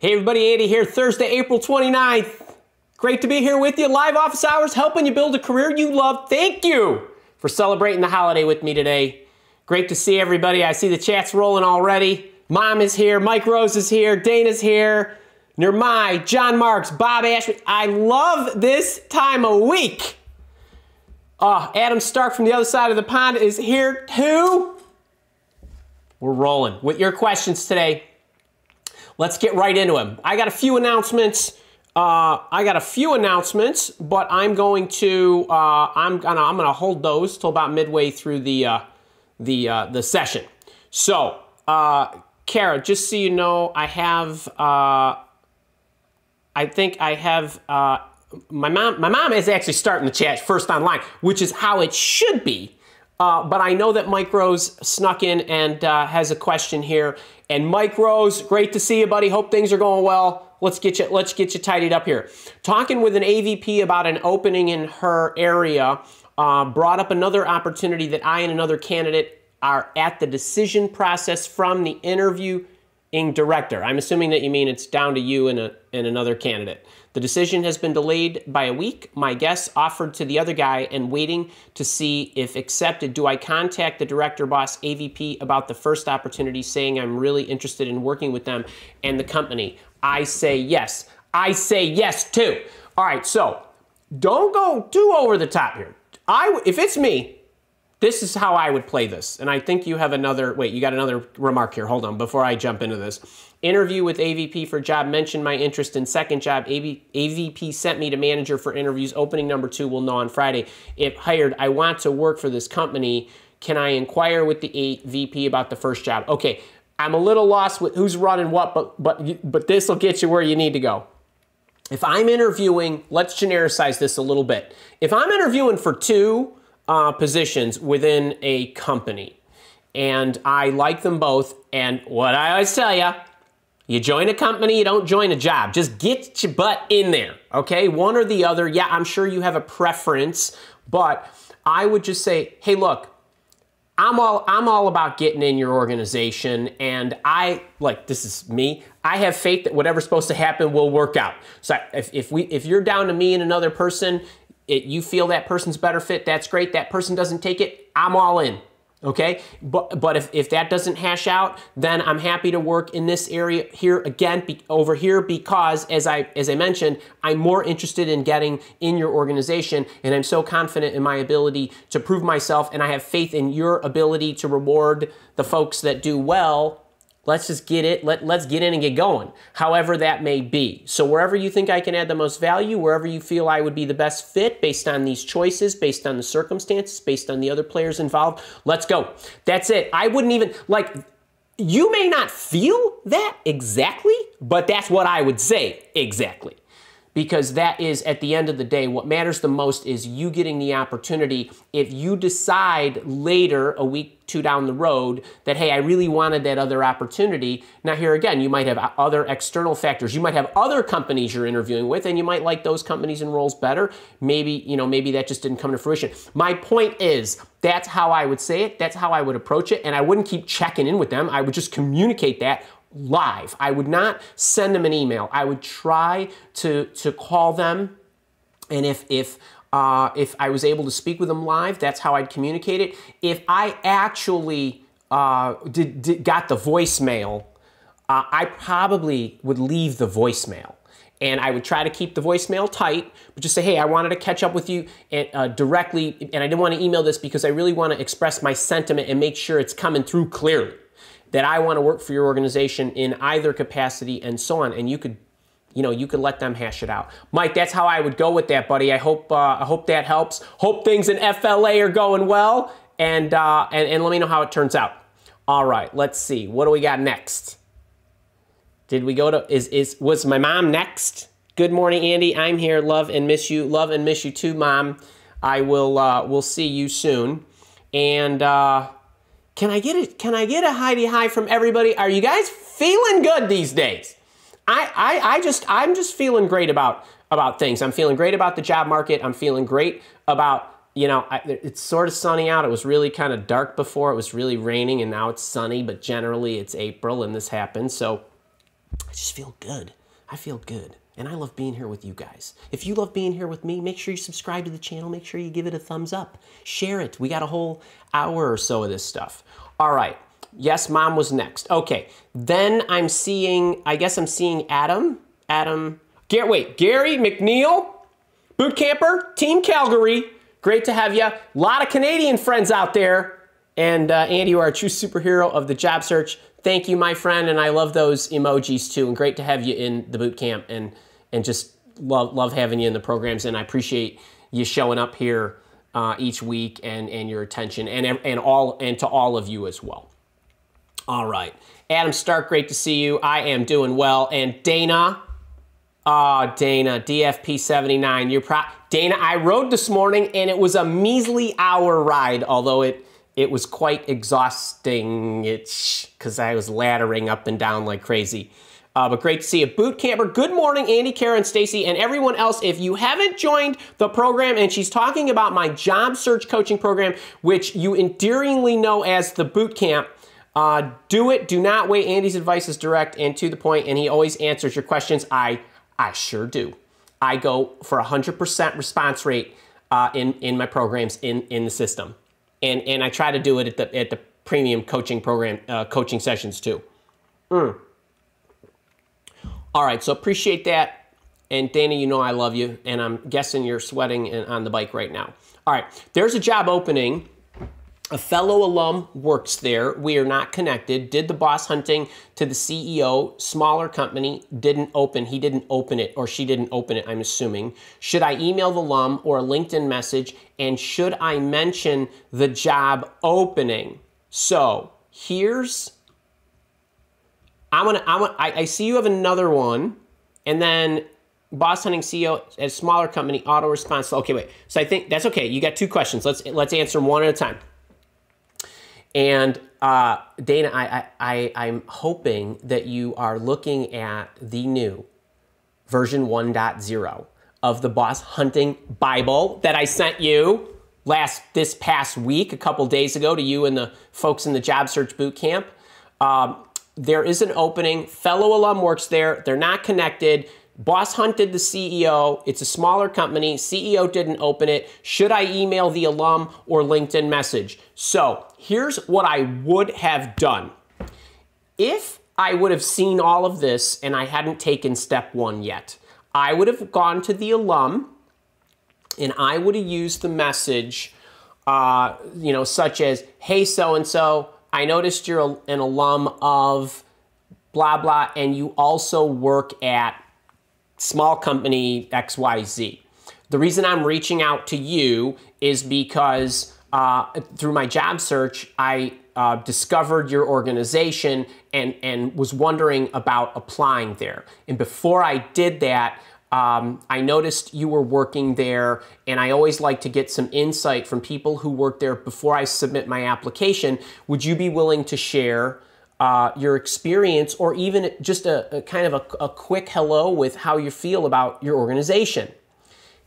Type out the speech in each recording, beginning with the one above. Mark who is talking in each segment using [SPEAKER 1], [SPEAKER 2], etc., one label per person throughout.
[SPEAKER 1] Hey everybody, Andy here, Thursday, April 29th. Great to be here with you. Live office hours, helping you build a career you love. Thank you for celebrating the holiday with me today. Great to see everybody. I see the chats rolling already. Mom is here, Mike Rose is here, Dana's here, Nirmai, John Marks, Bob Ashman. I love this time of week. Uh, Adam Stark from the other side of the pond is here too. We're rolling with your questions today let's get right into them. I got a few announcements. Uh, I got a few announcements, but I'm going to uh, I'm gonna I'm gonna hold those till about midway through the uh, the uh, the session. So, uh, Kara, just so you know, I have uh, I think I have my mom. My mom is actually starting the chat first online, which is how it should be. But I know that Mike Rose snuck in and has a question here, and Mike Rose, great to see you, buddy. Hope things are going well. Let's get you let's get you tidied up here. Talking with an AVP about an opening in her area uh, brought up another opportunity that I and another candidate are at the decision process from the interviewing director. I'm assuming that you mean it's down to you and, a, and another candidate. The decision has been delayed by a week. My guess offered to the other guy and waiting to see if accepted. Do I contact the director boss AVP about the first opportunity saying I'm really interested in working with them and the company? I say yes. I say yes too. All right, so don't go too over the top here. I if it's me, this is how I would play this. And I think you have another, wait, you got another remark here. Hold on, before I jump into this. Interview with AVP for job, mentioned my interest in second job. AV, AVP sent me to manager for interviews. Opening number two will know on Friday. If hired, I want to work for this company. Can I inquire with the AVP about the first job? Okay, I'm a little lost with who's running what, but, but, but this will get you where you need to go. If I'm interviewing, let's genericize this a little bit. If I'm interviewing for two, uh, positions within a company. And I like them both. And what I always tell you, you join a company, you don't join a job. Just get your butt in there, okay? One or the other. Yeah, I'm sure you have a preference, but I would just say, hey, look, I'm all I'm all about getting in your organization and I like this is me. I have faith that whatever's supposed to happen will work out. So if, if we if you're down to me and another person it, you feel that person's better fit, that's great. That person doesn't take it, I'm all in. Okay, but but if, if that doesn't hash out, then I'm happy to work in this area here again be, over here because as I as I mentioned, I'm more interested in getting in your organization, and I'm so confident in my ability to prove myself, and I have faith in your ability to reward the folks that do well Let's just get it, let, let's get in and get going, however that may be. So wherever you think I can add the most value, wherever you feel I would be the best fit based on these choices, based on the circumstances, based on the other players involved, let's go. That's it. I wouldn't even, like, you may not feel that exactly, but that's what I would say exactly because that is at the end of the day what matters the most is you getting the opportunity. If you decide later a week two down the road that hey i really wanted that other opportunity. Now here again you might have other external factors. You might have other companies you're interviewing with and you might like those companies and roles better. Maybe you know maybe that just didn't come to fruition. My point is that's how i would say it. That's how i would approach it and i wouldn't keep checking in with them. I would just communicate that live. I would not send them an email. I would try to, to call them. And if, if, uh, if I was able to speak with them live, that's how I'd communicate it. If I actually uh, did, did, got the voicemail, uh, I probably would leave the voicemail. And I would try to keep the voicemail tight, but just say, hey, I wanted to catch up with you and, uh, directly, and I didn't want to email this because I really want to express my sentiment and make sure it's coming through clearly that I want to work for your organization in either capacity and so on. And you could, you know, you could let them hash it out. Mike, that's how I would go with that, buddy. I hope, uh, I hope that helps. Hope things in FLA are going well, and, uh, and and let me know how it turns out. All right, let's see. What do we got next? Did we go to is is was my mom next? Good morning, Andy. I'm here. Love and miss you. Love and miss you too, mom. I will. Uh, we'll see you soon. And uh, can I get a can I get a Heidi high from everybody? Are you guys feeling good these days? I, I, I just I'm just feeling great about about things. I'm feeling great about the job market. I'm feeling great about you know I, it's sort of sunny out. It was really kind of dark before. It was really raining, and now it's sunny. But generally, it's April, and this happens. So I just feel good. I feel good. And I love being here with you guys. If you love being here with me, make sure you subscribe to the channel. Make sure you give it a thumbs up. Share it. We got a whole hour or so of this stuff. All right. Yes, mom was next. Okay. Then I'm seeing, I guess I'm seeing Adam. Adam. Gar- wait, Gary McNeil, boot camper, Team Calgary. Great to have you. A lot of Canadian friends out there. And uh, Andy, you are a true superhero of the job search. Thank you, my friend. And I love those emojis too. And great to have you in the boot camp. And and just love love having you in the programs. And I appreciate you showing up here uh, each week and and your attention and and all and to all of you as well. All right, Adam Stark, great to see you. I am doing well, and Dana. Ah, oh, Dana, DFP 79. You're pro- Dana, I rode this morning and it was a measly hour ride, although it it was quite exhausting. It's because I was laddering up and down like crazy. Uh, but great to see you. Boot camper, good morning, Andy, Karen, Stacy, and everyone else. If you haven't joined the program, and she's talking about my job search coaching program, which you endearingly know as the boot camp, uh, do it. Do not wait. Andy's advice is direct and to the point, and he always answers your questions. I, I sure do. I go for 100% response rate uh, in, in my programs in, in the system. And, and I try to do it at the, at the premium coaching program, uh, coaching sessions too. Mm. All right, so appreciate that. And Danny, you know I love you, and I'm guessing you're sweating on the bike right now. All right, there's a job opening. A fellow alum works there. We are not connected. Did the boss hunting to the CEO, smaller company, didn't open. He didn't open it, or she didn't open it, I'm assuming. Should I email the alum or a LinkedIn message? And should I mention the job opening? So here's I'm gonna, I'm gonna I, I see you have another one, and then boss hunting CEO at a smaller company, auto response. Okay, wait. So I think that's okay. You got two questions. Let's let's answer one at a time. And uh, Dana, I, I, I am hoping that you are looking at the new version 1.0 of the boss hunting Bible that I sent you last this past week, a couple days ago, to you and the folks in the job search boot camp. Um, there is an opening. Fellow alum works there. They're not connected. Boss hunted the CEO. It's a smaller company. CEO didn't open it. Should I email the alum or LinkedIn message? So here's what I would have done. If I would have seen all of this and I hadn't taken step one yet, I would have gone to the alum and I would have used the message, uh, you know, such as, hey, so and so, I noticed you're an alum of blah, blah, and you also work at small company XYZ. The reason I'm reaching out to you is because uh, through my job search, I uh, discovered your organization and, and was wondering about applying there. And before I did that, um, I noticed you were working there, and I always like to get some insight from people who work there before I submit my application. Would you be willing to share uh, your experience or even just a, a kind of a, a quick hello with how you feel about your organization?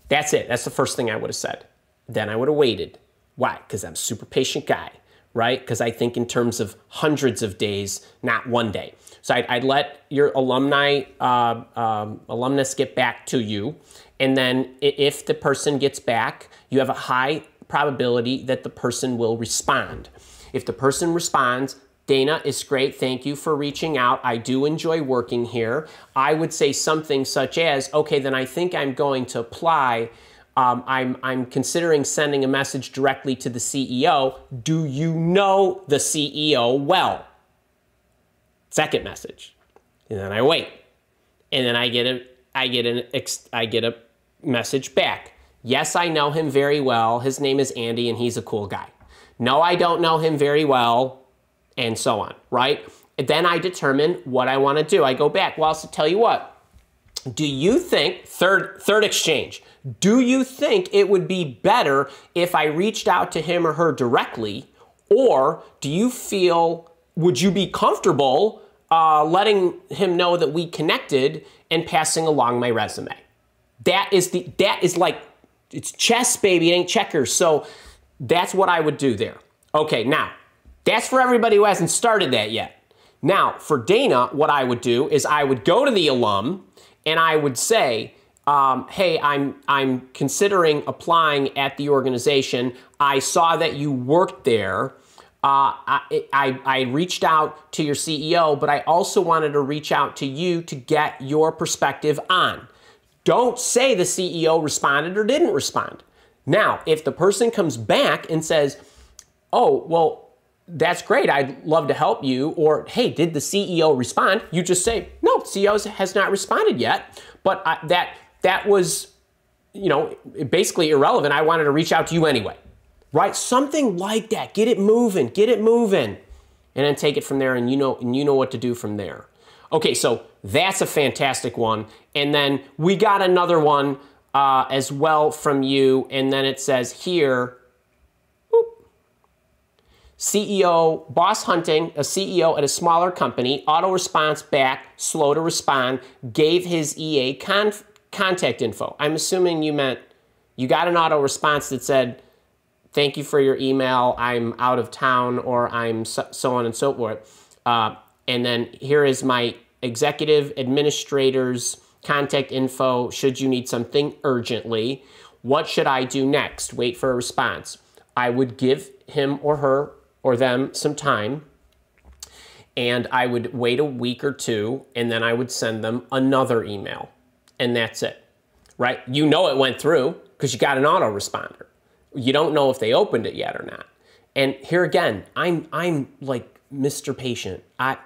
[SPEAKER 1] That's it. That's the first thing I would have said. Then I would have waited. Why? Because I'm a super patient guy, right? Because I think in terms of hundreds of days, not one day. So I'd, I'd let your alumni, uh, um, alumnus get back to you. And then if the person gets back, you have a high probability that the person will respond. If the person responds, Dana, it's great. Thank you for reaching out. I do enjoy working here. I would say something such as, okay, then I think I'm going to apply. Um, I'm, I'm considering sending a message directly to the CEO. Do you know the CEO well? Second message. And then I wait. And then I get a I get an I get a message back. Yes, I know him very well. His name is Andy and he's a cool guy. No, I don't know him very well and so on, right? And then I determine what I want to do. I go back. Well, I'll tell you what. Do you think third third exchange? Do you think it would be better if I reached out to him or her directly or do you feel would you be comfortable uh, letting him know that we connected and passing along my resume? That is the that is like it's chess, baby. It ain't checkers. So that's what I would do there. Okay, now that's for everybody who hasn't started that yet. Now, for Dana, what I would do is I would go to the alum and I would say, um, hey, I'm, I'm considering applying at the organization. I saw that you worked there. Uh, I, I, I, reached out to your CEO, but I also wanted to reach out to you to get your perspective on. Don't say the CEO responded or didn't respond. Now, if the person comes back and says, oh, well, that's great. I'd love to help you. Or, hey, did the CEO respond? You just say, no, CEO has not responded yet. But I, that that was, you know, basically irrelevant. I wanted to reach out to you anyway right? Something like that. Get it moving, get it moving, and then take it from there, and you know, and you know what to do from there. Okay, so that's a fantastic one. And then we got another one uh, as well from you, and then it says here, CEO, boss hunting, a CEO at a smaller company, auto response back, slow to respond, gave his EA con contact info. I'm assuming you meant you got an auto response that said, thank you for your email. I'm out of town or I'm so, so on and so forth. Uh, and then here is my executive administrator's contact info should you need something urgently. What should I do next? Wait for a response. I would give him or her or them some time and I would wait a week or two and then I would send them another email. And that's it, right? You know it went through because you got an autoresponder you don't know if they opened it yet or not. And here again, I'm I'm like Mr. Patient. I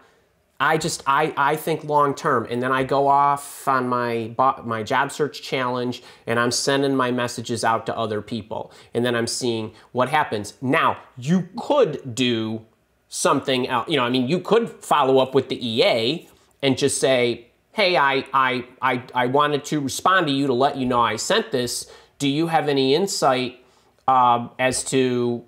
[SPEAKER 1] I just I I think long term, and then I go off on my my job search challenge, and I'm sending my messages out to other people, and then I'm seeing what happens. Now you could do something else. You know, I mean, you could follow up with the EA and just say, "Hey, I I I I wanted to respond to you to let you know I sent this. Do you have any insight?" Um, as to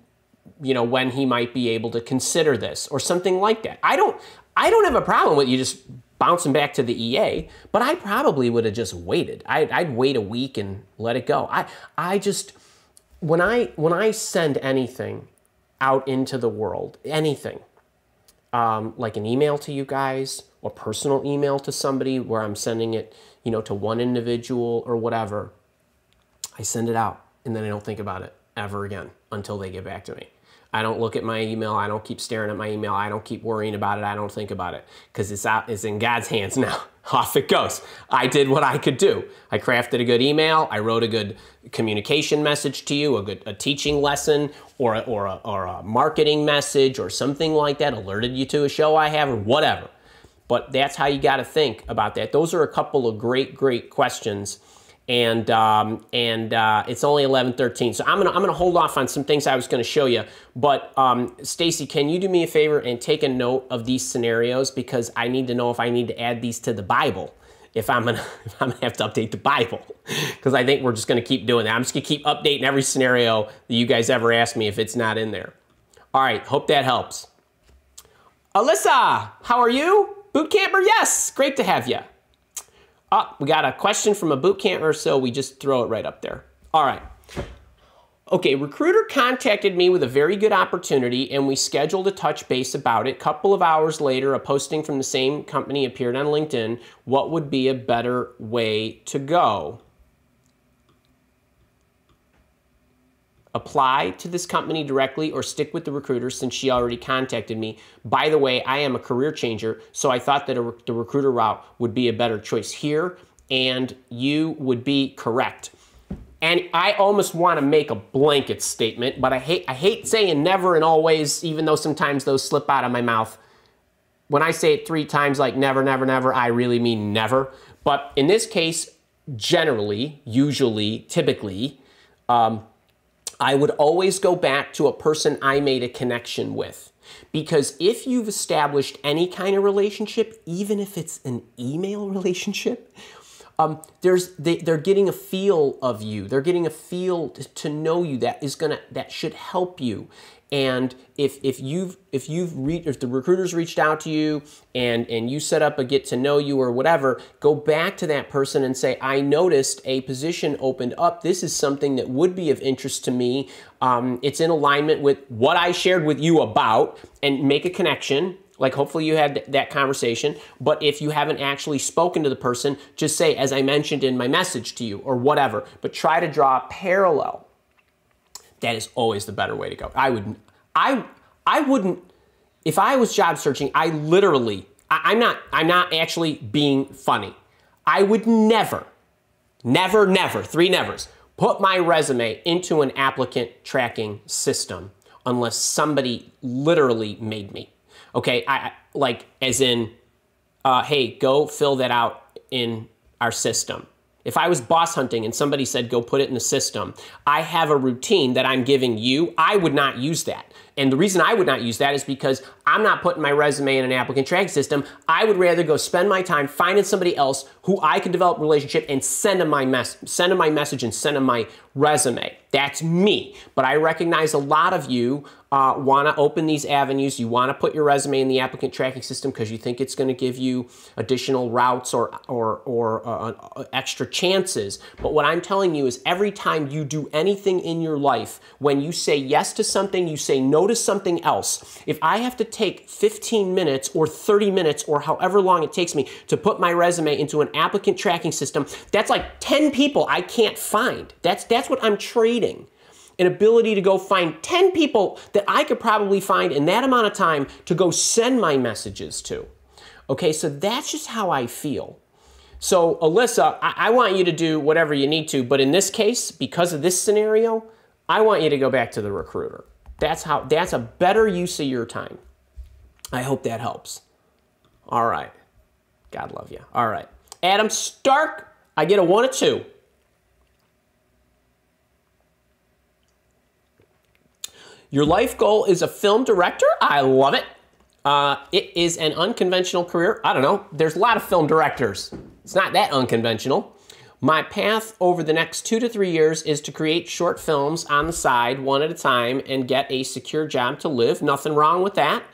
[SPEAKER 1] you know when he might be able to consider this or something like that. I don't I don't have a problem with you just bouncing back to the EA, but I probably would have just waited. I'd, I'd wait a week and let it go. I I just when I when I send anything out into the world, anything um, like an email to you guys or personal email to somebody where I'm sending it, you know, to one individual or whatever, I send it out and then I don't think about it ever again until they get back to me. I don't look at my email. I don't keep staring at my email. I don't keep worrying about it. I don't think about it because it's out. It's in God's hands now. Off it goes. I did what I could do. I crafted a good email. I wrote a good communication message to you, a good a teaching lesson, or a, or a, or a marketing message, or something like that. Alerted you to a show I have, or whatever. But that's how you got to think about that. Those are a couple of great, great questions and um, and uh, it's only 11:13. So I'm gonna I'm gonna hold off on some things I was gonna show you. But um, Stacy, can you do me a favor and take a note of these scenarios because I need to know if I need to add these to the Bible. If I'm gonna if I'm gonna have to update the Bible, because I think we're just gonna keep doing that. I'm just gonna keep updating every scenario that you guys ever ask me if it's not in there. All right, hope that helps. Alyssa, how are you? Boot camper, yes, great to have you. Oh, we got a question from a boot camper, so we just throw it right up there. All right. Okay, recruiter contacted me with a very good opportunity and we scheduled a touch base about it. Couple of hours later, a posting from the same company appeared on LinkedIn. What would be a better way to go? Apply to this company directly or stick with the recruiter since she already contacted me. By the way, I am a career changer, so I thought that a, the recruiter route would be a better choice here, and you would be correct. And I almost want to make a blanket statement, but I hate I hate saying never and always, even though sometimes those slip out of my mouth. When I say it three times like never, never, never, I really mean never. But in this case, generally, usually, typically, um, I would always go back to a person I made a connection with. Because if you've established any kind of relationship, even if it's an email relationship, um, there's they, they're getting a feel of you. They're getting a feel to, to know you that is gonna that should help you. And if if you've if you've re- if the recruiters reached out to you and and you set up a get to know you or whatever, go back to that person and say, I noticed a position opened up. This is something that would be of interest to me. Um, it's in alignment with what I shared with you about, and make a connection Like, hopefully, you had that conversation. But if you haven't actually spoken to the person, just say, as I mentioned in my message to you, or whatever. But try to draw a parallel. That is always the better way to go. I would, I, I wouldn't. If I was job searching, I literally, I, I'm not, I'm not actually being funny. I would never, never, never, three nevers, put my resume into an applicant tracking system unless somebody literally made me. Okay, I like as in, uh, hey, go fill that out in our system. If I was boss hunting and somebody said, go put it in the system, I have a routine that I'm giving you, I would not use that. And the reason I would not use that is because I'm not putting my resume in an applicant tracking system. I would rather go spend my time finding somebody else who I can develop a relationship and send them my mess, send them my message and send them my resume. That's me. But I recognize a lot of you uh, want to open these avenues. You want to put your resume in the applicant tracking system because you think it's going to give you additional routes or or or uh, uh, extra chances. But what I'm telling you is every time you do anything in your life, when you say yes to something, you say no to something else. If I have to take 15 minutes or 30 minutes or however long it takes me to put my resume into an applicant tracking system, that's like 10 people I can't find. That's that's what I'm trading. An ability to go find 10 people that I could probably find in that amount of time to go send my messages to. Okay, so that's just how I feel. So, Alyssa, I, I want you to do whatever you need to, but in this case, because of this scenario, I want you to go back to the recruiter. That's how that's a better use of your time. I hope that helps. All right. God love you. All right. Adam Stark, I get a one or two. Your life goal is a film director? I love it. Uh, it is an unconventional career. I don't know. There's a lot of film directors. It's not that unconventional. My path over the next two to three years is to create short films on the side, one at a time, and get a secure job to live. Nothing wrong with that.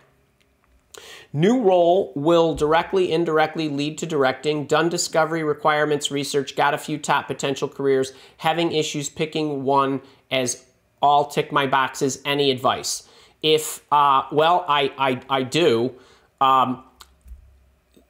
[SPEAKER 1] New role will directly, indirectly lead to directing. Done discovery, requirements, research, got a few top potential careers. Having issues picking one as all tick my boxes. Any advice? If, uh, well, I, I, I do. Um,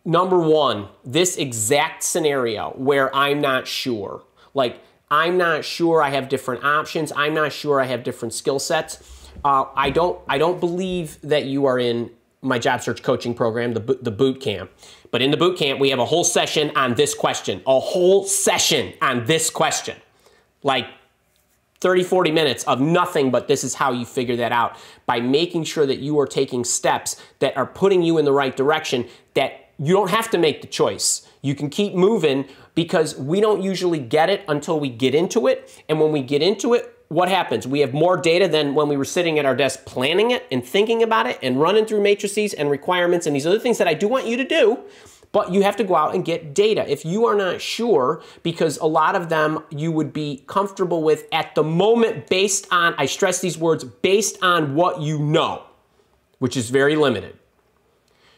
[SPEAKER 1] number one, this exact scenario where I'm not sure. Like, I'm not sure I have different options. I'm not sure I have different skill sets. Uh, I don't. I don't believe that you are in my job search coaching program, the the boot camp. But in the boot camp, we have a whole session on this question. A whole session on this question. Like 30, 40 minutes of nothing but this is how you figure that out by making sure that you are taking steps that are putting you in the right direction that you don't have to make the choice. You can keep moving because we don't usually get it until we get into it. And when we get into it, what happens? We have more data than when we were sitting at our desk planning it and thinking about it and running through matrices and requirements and these other things that I do want you to do but you have to go out and get data. If you are not sure, because a lot of them you would be comfortable with at the moment based on, I stress these words, based on what you know, which is very limited.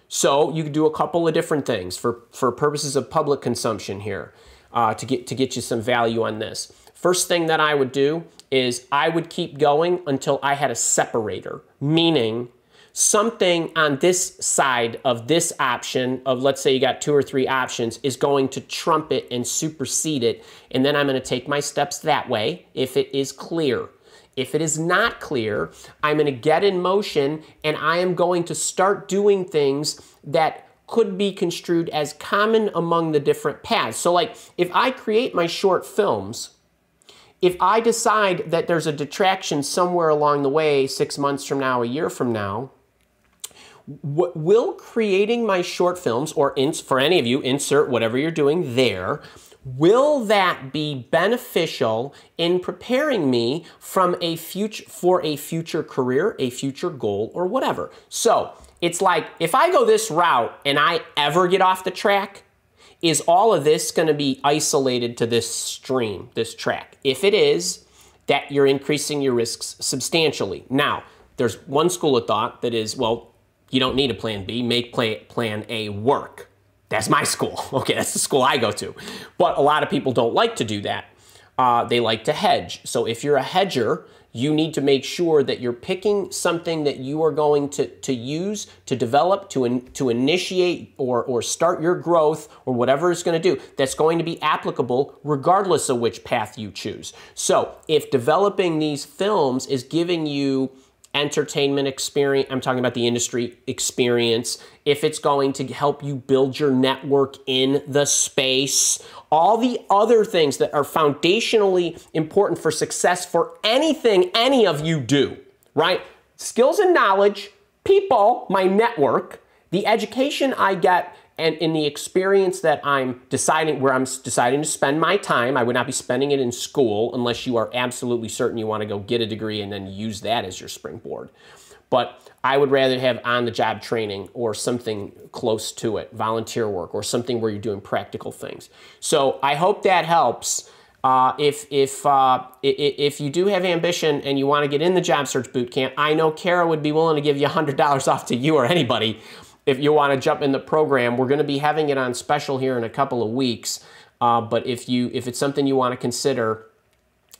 [SPEAKER 1] So you could do a couple of different things for, for purposes of public consumption here uh, to, get, to get you some value on this. First thing that I would do is I would keep going until I had a separator, meaning something on this side of this option of let's say you got two or three options is going to trump it and supersede it and then I'm going to take my steps that way if it is clear. If it is not clear, I'm going to get in motion and I am going to start doing things that could be construed as common among the different paths. So like if I create my short films, if I decide that there's a detraction somewhere along the way, six months from now, a year from now, will creating my short films, or for any of you, insert whatever you're doing there, will that be beneficial in preparing me from a future for a future career, a future goal, or whatever? So it's like if I go this route and I ever get off the track, is all of this going to be isolated to this stream, this track? If it is, that you're increasing your risks substantially. Now, there's one school of thought that is, well, you don't need a plan B. Make plan A work. That's my school. Okay, that's the school I go to. But a lot of people don't like to do that. Uh, they like to hedge. So if you're a hedger, you need to make sure that you're picking something that you are going to, to use, to develop, to, in, to initiate or, or start your growth or whatever it's going to do that's going to be applicable regardless of which path you choose. So if developing these films is giving you entertainment experience, I'm talking about the industry experience, if it's going to help you build your network in the space, all the other things that are foundationally important for success for anything any of you do, right? Skills and knowledge, people, my network, the education I get and in the experience that I'm deciding where I'm deciding to spend my time, I would not be spending it in school unless you are absolutely certain you want to go get a degree and then use that as your springboard. But I would rather have on the job training or something close to it, volunteer work or something where you're doing practical things. So I hope that helps. Uh, if if uh, if you do have ambition and you want to get in the job search boot camp, I know Kara would be willing to give you hundred dollars off to you or anybody if you want to jump in the program. We're going to be having it on special here in a couple of weeks. Uh, but if you if it's something you want to consider,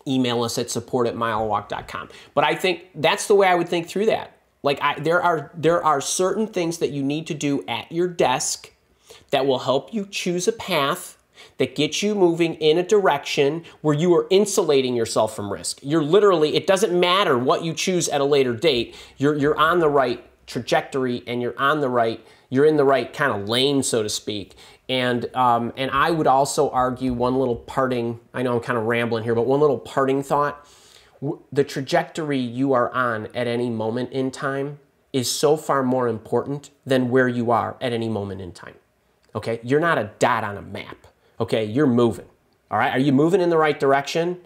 [SPEAKER 1] email us at support at milewalk.com. But I think that's the way I would think through that. Like I, there are there are certain things that you need to do at your desk that will help you choose a path that gets you moving in a direction where you are insulating yourself from risk. You're literally it doesn't matter what you choose at a later date. You're you're on the right trajectory and you're on the right you're in the right kind of lane so to speak. And um, and I would also argue one little parting. I know I'm kind of rambling here, but one little parting thought the trajectory you are on at any moment in time is so far more important than where you are at any moment in time. Okay? You're not a dot on a map. Okay? You're moving. All right? Are you moving in the right direction?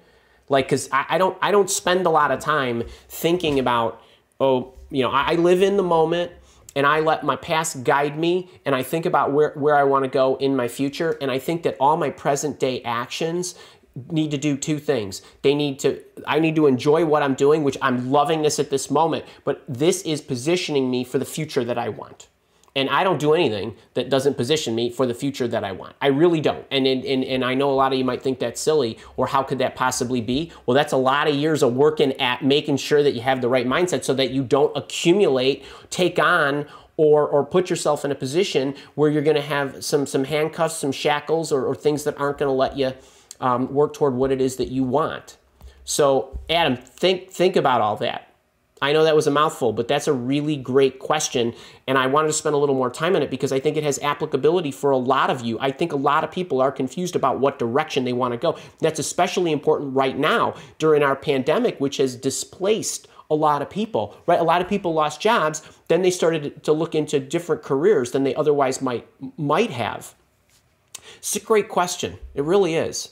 [SPEAKER 1] Like, because I, I, don't I don't spend a lot of time thinking about, oh, you know, I, I live in the moment and I let my past guide me and I think about where, where I want to go in my future. And I think that all my present day actions need to do two things. They need to I need to enjoy what I'm doing, which I'm loving this at this moment, but this is positioning me for the future that I want. And I don't do anything that doesn't position me for the future that I want. I really don't. And, and, and, I know a lot of you might think that's silly or how could that possibly be? Well, that's a lot of years of working at making sure that you have the right mindset so that you don't accumulate, take on, or, or put yourself in a position where you're going to have some, some handcuffs, some shackles, or, or things that aren't going to let you um, work toward what it is that you want. So, Adam, think think about all that. I know that was a mouthful, but that's a really great question. And I wanted to spend a little more time on it because I think it has applicability for a lot of you. I think a lot of people are confused about what direction they want to go. That's especially important right now during our pandemic, which has displaced a lot of people, right? A lot of people lost jobs. Then they started to look into different careers than they otherwise might, might have. It's a great question. It really is.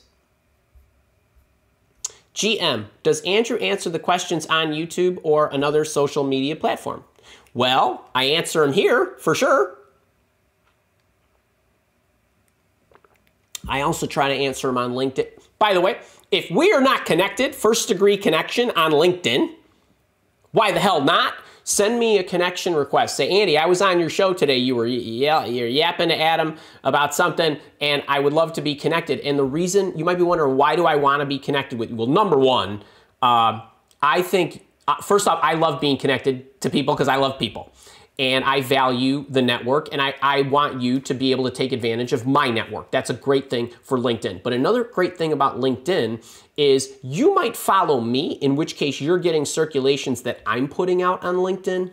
[SPEAKER 1] GM, does Andrew answer the questions on YouTube or another social media platform? Well, I answer them here for sure. I also try to answer them on LinkedIn. By the way, if we are not connected, first degree connection on LinkedIn, why the hell not? Send me a connection request. Say, Andy, I was on your show today. You were yeah, you're yapping to Adam about something, and I would love to be connected. And the reason you might be wondering why do I want to be connected with you? Well, number one, uh, I think uh, first off, I love being connected to people because I love people and I value the network and I, I want you to be able to take advantage of my network. That's a great thing for LinkedIn. But another great thing about LinkedIn is you might follow me, in which case you're getting circulations that I'm putting out on LinkedIn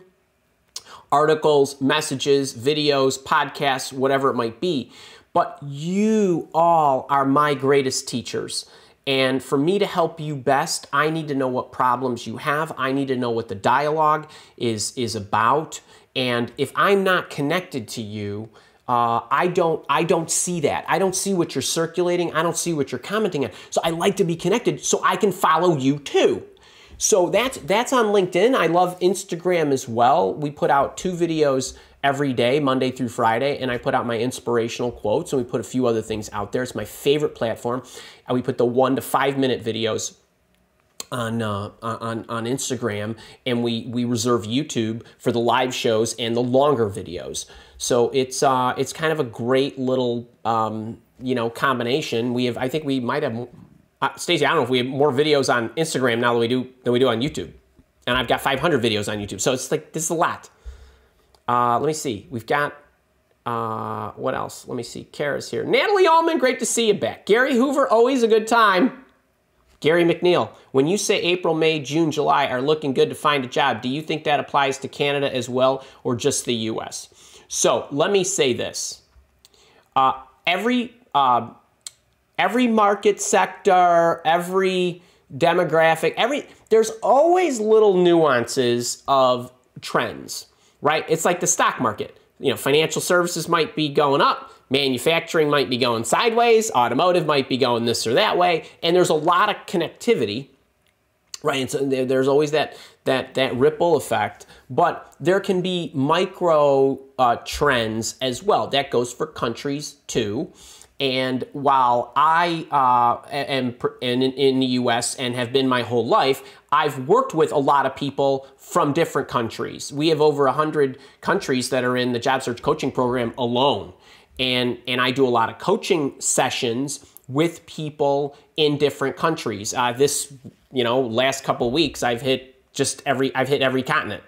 [SPEAKER 1] articles, messages, videos, podcasts, whatever it might be. But you all are my greatest teachers. And for me to help you best, I need to know what problems you have. I need to know what the dialogue is, is about. And if I'm not connected to you, uh, I don't I don't see that. I don't see what you're circulating. I don't see what you're commenting on. So I like to be connected so I can follow you too. So that's that's on LinkedIn. I love Instagram as well. We put out two videos every day, Monday through Friday, and I put out my inspirational quotes and we put a few other things out there. It's my favorite platform. And we put the one to five minute videos on uh, on on Instagram, and we we reserve YouTube for the live shows and the longer videos. So it's uh, it's kind of a great little um, you know combination. We have I think we might have uh, Stacy, I don't know if we have more videos on Instagram now than we do than we do on YouTube, and I've got 500 videos on YouTube. So it's like this is a lot. Uh, let me see. We've got uh, what else? Let me see. Kara's here. Natalie Allman, great to see you back. Gary Hoover, always a good time. Gary McNeil, when you say April, May, June, July are looking good to find a job, do you think that applies to Canada as well or just the US? So let me say this. Uh, every, uh, every market sector, every demographic, every there's always little nuances of trends, right? It's like the stock market. You know, financial services might be going up, Manufacturing might be going sideways, automotive might be going this or that way, and there's a lot of connectivity, right? And so there's always that that that ripple effect, but there can be micro uh, trends as well. That goes for countries too. And while I uh, am in, in the US and have been my whole life, I've worked with a lot of people from different countries. We have over 100 countries that are in the job search coaching program alone and and I do a lot of coaching sessions with people in different countries. Uh, this you know last couple weeks I've hit just every I've hit every continent.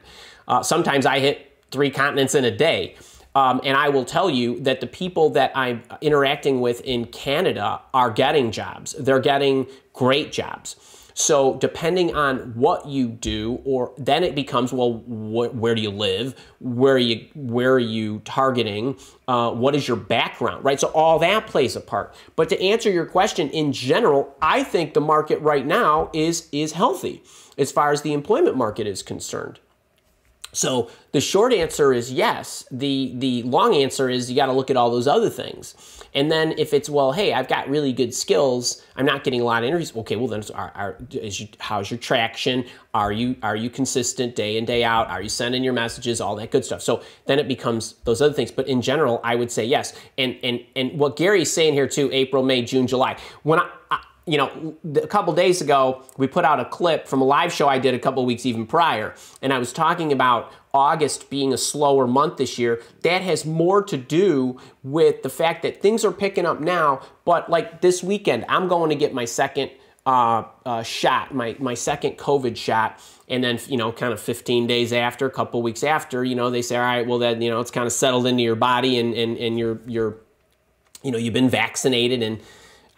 [SPEAKER 1] Uh, sometimes I hit three continents in a day. Um, and I will tell you that the people that I'm interacting with in Canada are getting jobs. They're getting great jobs. So depending on what you do, or then it becomes well, wh where do you live? Where are you? Where are you targeting? Uh, what is your background? Right. So all that plays a part. But to answer your question, in general, I think the market right now is is healthy as far as the employment market is concerned. So the short answer is yes. The the long answer is you got to look at all those other things. And then if it's well, hey, I've got really good skills, I'm not getting a lot of interviews. Okay, well then, are, are, is you, how's your traction? Are you are you consistent day in day out? Are you sending your messages? All that good stuff. So then it becomes those other things. But in general, I would say yes. And and and what Gary's saying here too: April, May, June, July. When I, I you know, a couple days ago, we put out a clip from a live show I did a couple weeks even prior, and I was talking about August being a slower month this year. That has more to do with the fact that things are picking up now, but like this weekend, I'm going to get my second uh, uh, shot, my, my second COVID shot. And then, you know, kind of 15 days after, a couple weeks after, you know, they say, all right, well, then, you know, it's kind of settled into your body and, and, and you're, you're, you know, you've been vaccinated and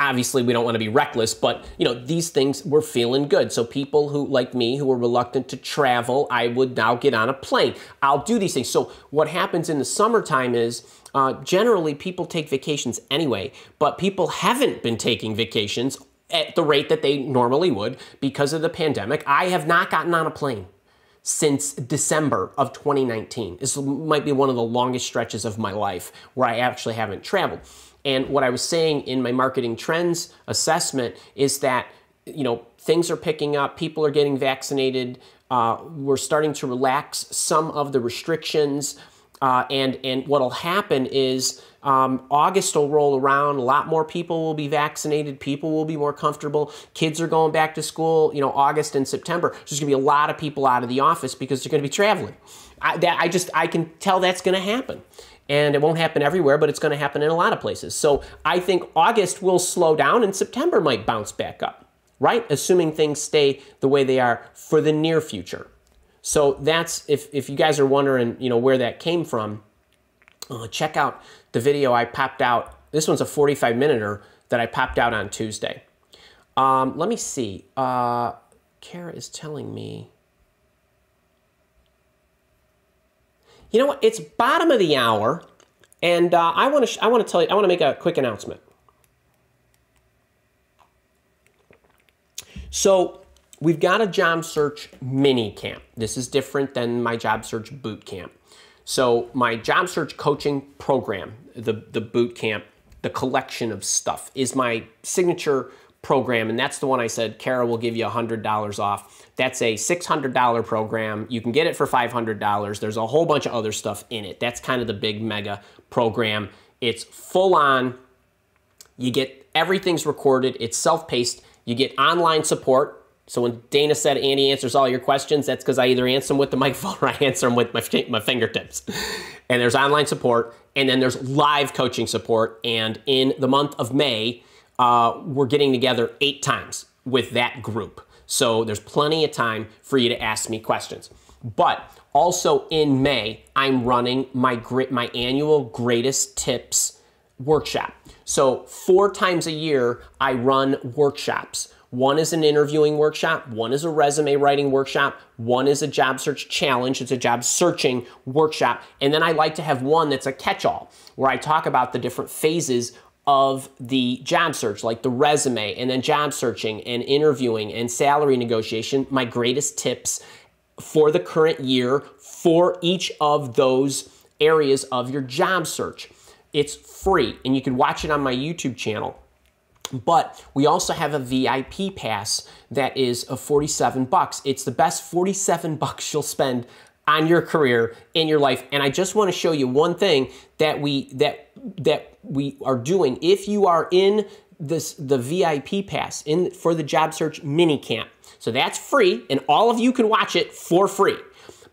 [SPEAKER 1] obviously we don't want to be reckless, but you know, these things were feeling good. So people who like me who were reluctant to travel, I would now get on a plane. I'll do these things. So what happens in the summertime is uh, generally people take vacations anyway, but people haven't been taking vacations at the rate that they normally would because of the pandemic. I have not gotten on a plane since December of 2019. This might be one of the longest stretches of my life where I actually haven't traveled. And what I was saying in my marketing trends assessment is that, you know, things are picking up, people are getting vaccinated, uh, we're starting to relax some of the restrictions. Uh, and and what'll happen is um, August will roll around. A lot more people will be vaccinated. People will be more comfortable. Kids are going back to school. You know, August and September. There's going to be a lot of people out of the office because they're going to be traveling. I, that, I just I can tell that's going to happen and it won't happen everywhere, but it's going to happen in a lot of places. So I think August will slow down and September might bounce back up, right? Assuming things stay the way they are for the near future. So that's if if you guys are wondering, you know, where that came from, uh, check out the video I popped out. This one's a 45 minuter that I popped out on Tuesday. Um, let me see. Uh, Kara is telling me You know what? It's bottom of the hour, and uh, I want to I want to tell you I want to make a quick announcement. So we've got a job search mini camp. This is different than my job search boot camp. So my job search coaching program, the the boot camp, the collection of stuff is my signature program, and that's the one I said Kara will give you $100 off. That's a $600 program. You can get it for $500. There's a whole bunch of other stuff in it. That's kind of the big mega program. It's full on. You get everything's recorded. It's self-paced. You get online support. So when Dana said Andy answers all your questions, that's because I either answer them with the microphone or I answer them with my, my fingertips. And there's online support. And then there's live coaching support. And in the month of May, uh, we're getting together eight times with that group. So there's plenty of time for you to ask me questions. But also in May, I'm running my my annual greatest tips workshop. So four times a year, I run workshops. One is an interviewing workshop, one is a resume writing workshop, one is a job search challenge, it's a job searching workshop, and then I like to have one that's a catch-all where I talk about the different phases of the job search, like the resume, and then job searching and interviewing and salary negotiation, my greatest tips for the current year for each of those areas of your job search. It's free and you can watch it on my YouTube channel. But we also have a VIP pass that is a 47 bucks. It's the best 47 bucks you'll spend on your career in your life. And I just want to show you one thing that we that that we are doing. If you are in this the VIP pass in for the job search mini camp. So that's free and all of you can watch it for free.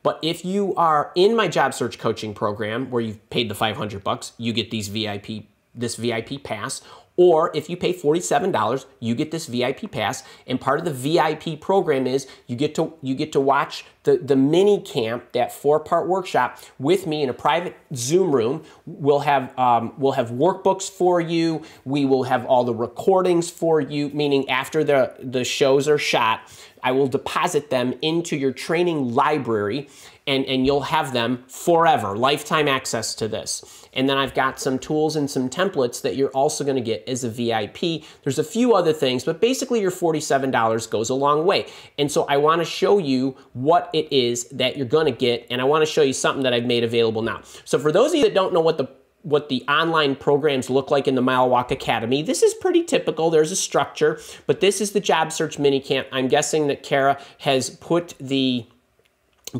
[SPEAKER 1] But if you are in my job search coaching program where you've paid the 500 bucks, you get these VIP this VIP pass or if you pay $47, you get this VIP pass. And part of the VIP program is you get to you get to watch the, the mini camp, that four-part workshop, with me in a private Zoom room. We'll have um, we'll have workbooks for you. We will have all the recordings for you, meaning after the, the shows are shot, I will deposit them into your training library and, and you'll have them forever, lifetime access to this. And then I've got some tools and some templates that you're also gonna get as a VIP. There's a few other things, but basically your $47 goes a long way. And so I wanna show you what it is that you're gonna get, and I wanna show you something that I've made available now. So for those of you that don't know what the what the online programs look like in the milewalk Academy. This is pretty typical. There's a structure, but this is the job search mini camp. I'm guessing that Kara has put the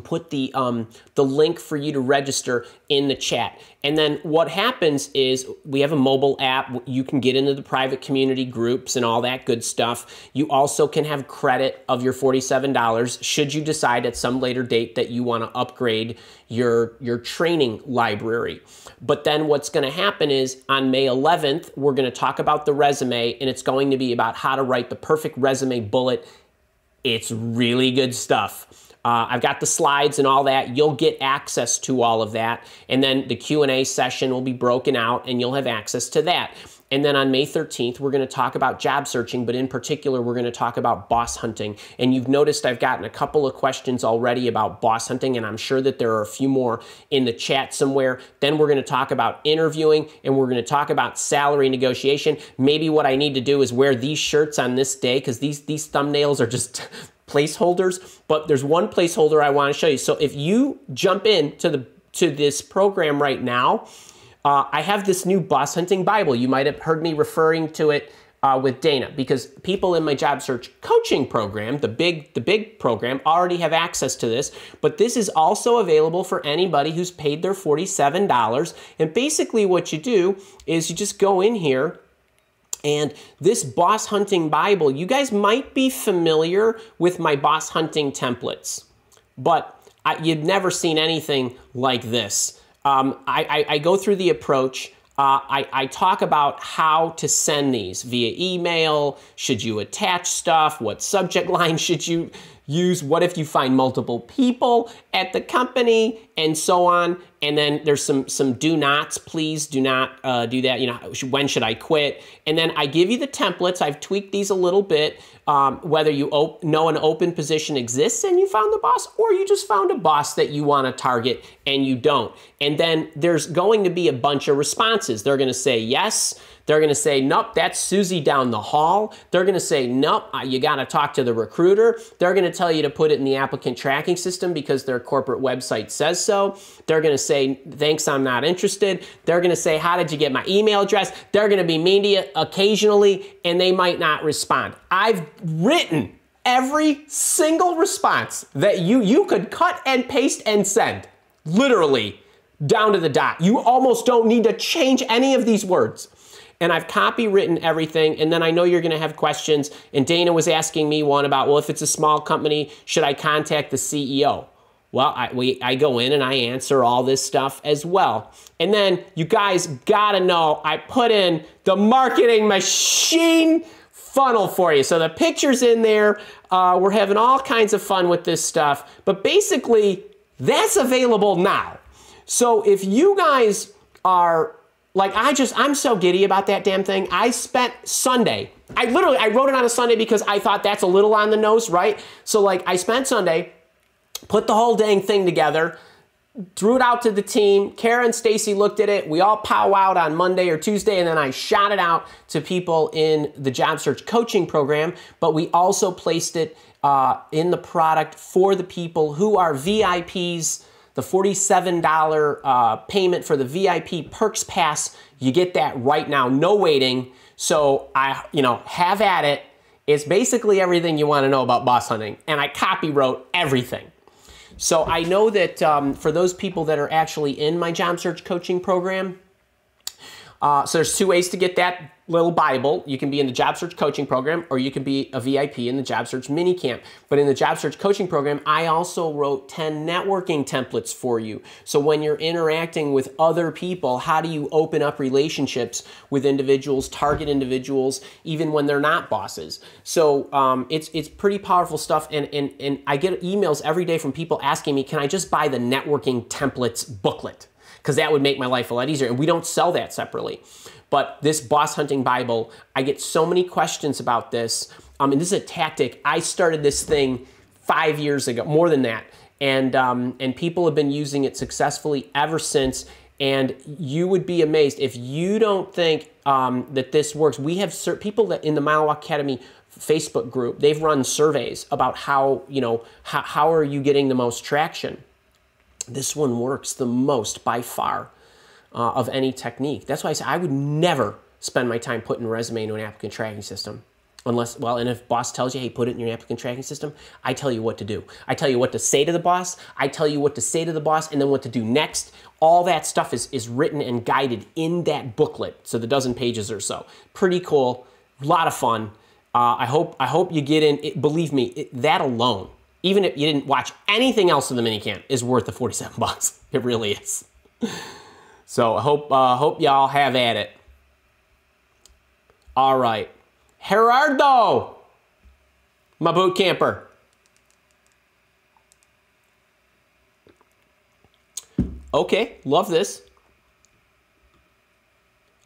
[SPEAKER 1] put the um, the link for you to register in the chat. And then what happens is we have a mobile app. You can get into the private community groups and all that good stuff. You also can have credit of your $47 should you decide at some later date that you want to upgrade your, your training library. But then what's going to happen is on May 11th, we're going to talk about the resume and it's going to be about how to write the perfect resume bullet. It's really good stuff. Uh, I've got the slides and all that. You'll get access to all of that. And then the Q&A session will be broken out and you'll have access to that. And then on May 13th, we're going to talk about job searching, but in particular, we're going to talk about boss hunting. And you've noticed I've gotten a couple of questions already about boss hunting, and I'm sure that there are a few more in the chat somewhere. Then we're going to talk about interviewing, and we're going to talk about salary negotiation. Maybe what I need to do is wear these shirts on this day because these, these thumbnails are just placeholders, but there's one placeholder I want to show you. So if you jump in to the to this program right now, uh, I have this new boss hunting Bible. You might have heard me referring to it uh, with Dana because people in my job search coaching program, the big the big program, already have access to this. But this is also available for anybody who's paid their forty-seven dollars. And basically, what you do is you just go in here and this boss hunting Bible, you guys might be familiar with my boss hunting templates, but I, you've never seen anything like this. Um, I, I, I, go through the approach. Uh, I, I talk about how to send these via email. Should you attach stuff? What subject line should you use? What if you find multiple people at the company and so on? and then there's some some do nots please do not uh, do that you know when should i quit and then i give you the templates i've tweaked these a little bit um, whether you know an open position exists and you found the boss or you just found a boss that you want to target and you don't and then there's going to be a bunch of responses they're going to say yes they're going to say, nope, that's Susie down the hall. They're going to say, nope, you got to talk to the recruiter. They're going to tell you to put it in the applicant tracking system because their corporate website says so. They're going to say, thanks, I'm not interested. They're going to say, how did you get my email address? They're going to be mean to you occasionally and they might not respond. I've written every single response that you, you could cut and paste and send. Literally down to the dot. You almost don't need to change any of these words and I've copywritten everything. And then I know you're going to have questions. And Dana was asking me one about, well, if it's a small company, should I contact the CEO? Well, I, we, I go in and I answer all this stuff as well. And then you guys gotta know, I put in the marketing machine funnel for you. So the picture's in there. Uh, we're having all kinds of fun with this stuff. But basically, that's available now. So if you guys are like, I just, I'm so giddy about that damn thing. I spent Sunday, I literally, I wrote it on a Sunday because I thought that's a little on the nose, right? So like, I spent Sunday put the whole dang thing together, threw it out to the team. Karen, and Stacy looked at it. We all powwowed on Monday or Tuesday, and then I shot it out to people in the job search coaching program. But we also placed it uh, in the product for the people who are VIPs. The $47 uh, payment for the VIP Perks Pass, you get that right now, no waiting. So I, you know, have at it. It's basically everything you want to know about boss hunting, and I copy wrote everything. So I know that um, for those people that are actually in my job search coaching program, uh, so there's two ways to get that little Bible. You can be in the job search coaching program or you can be a VIP in the job search mini camp. But in the job search coaching program, I also wrote 10 networking templates for you. So when you're interacting with other people, how do you open up relationships with individuals, target individuals, even when they're not bosses? So um, it's, it's pretty powerful stuff. And, and, and I get emails every day from people asking me, can I just buy the networking templates booklet? because that would make my life a lot easier. And we don't sell that separately. But this boss hunting Bible, I get so many questions about this. Um, and this is a tactic. I started this thing five years ago, more than that. And, um, and people have been using it successfully ever since. And you would be amazed if you don't think um, that this works. We have people that in the Mile Academy Facebook group, they've run surveys about how, you know, how, how are you getting the most traction? This one works the most by far uh, of any technique. That's why I say I would never spend my time putting a resume into an applicant tracking system. Unless, well, and if boss tells you, hey, put it in your applicant tracking system, I tell you what to do. I tell you what to say to the boss. I tell you what to say to the boss and then what to do next. All that stuff is, is written and guided in that booklet. So the dozen pages or so. Pretty cool. A lot of fun. Uh, I hope I hope you get in. It, believe me, it, that alone even if you didn't watch anything else in the minicamp, is worth the 47 bucks. It really is. So I hope, uh, hope y'all have at it. All right. Gerardo, my boot camper. Okay, love this.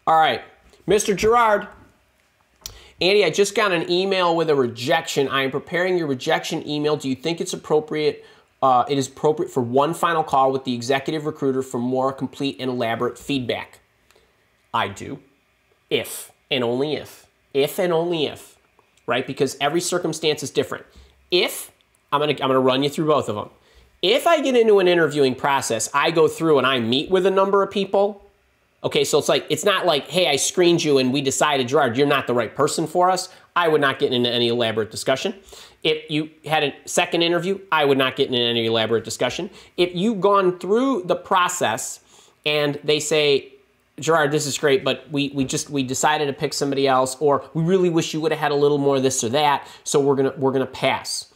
[SPEAKER 1] All right, Mr. Gerard, Andy, I just got an email with a rejection. I am preparing your rejection email. Do you think it's appropriate? Uh, it is appropriate for one final call with the executive recruiter for more complete and elaborate feedback. I do. If and only if. If and only if. Right? Because every circumstance is different. If, I'm going to I'm going to run you through both of them. If I get into an interviewing process, I go through and I meet with a number of people Okay, so it's like, it's not like, hey, I screened you and we decided, Gerard, you're not the right person for us. I would not get into any elaborate discussion. If you had a second interview, I would not get into any elaborate discussion. If you've gone through the process and they say, Gerard, this is great, but we, we just we decided to pick somebody else, or we really wish you would have had a little more this or that, so we're gonna we're gonna pass.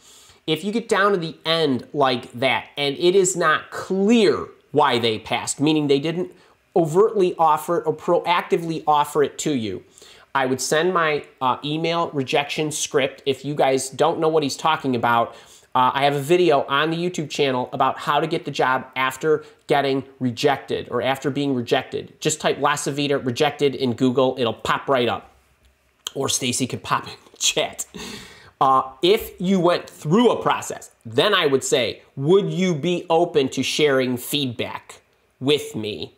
[SPEAKER 1] If you get down to the end like that and it is not clear why they passed, meaning they didn't overtly offer it or proactively offer it to you. I would send my uh, email rejection script. If you guys don't know what he's talking about, uh, I have a video on the YouTube channel about how to get the job after getting rejected or after being rejected. Just type LaCivita rejected in Google, it'll pop right up. Or Stacy could pop in chat. Uh, if you went through a process, then I would say, would you be open to sharing feedback with me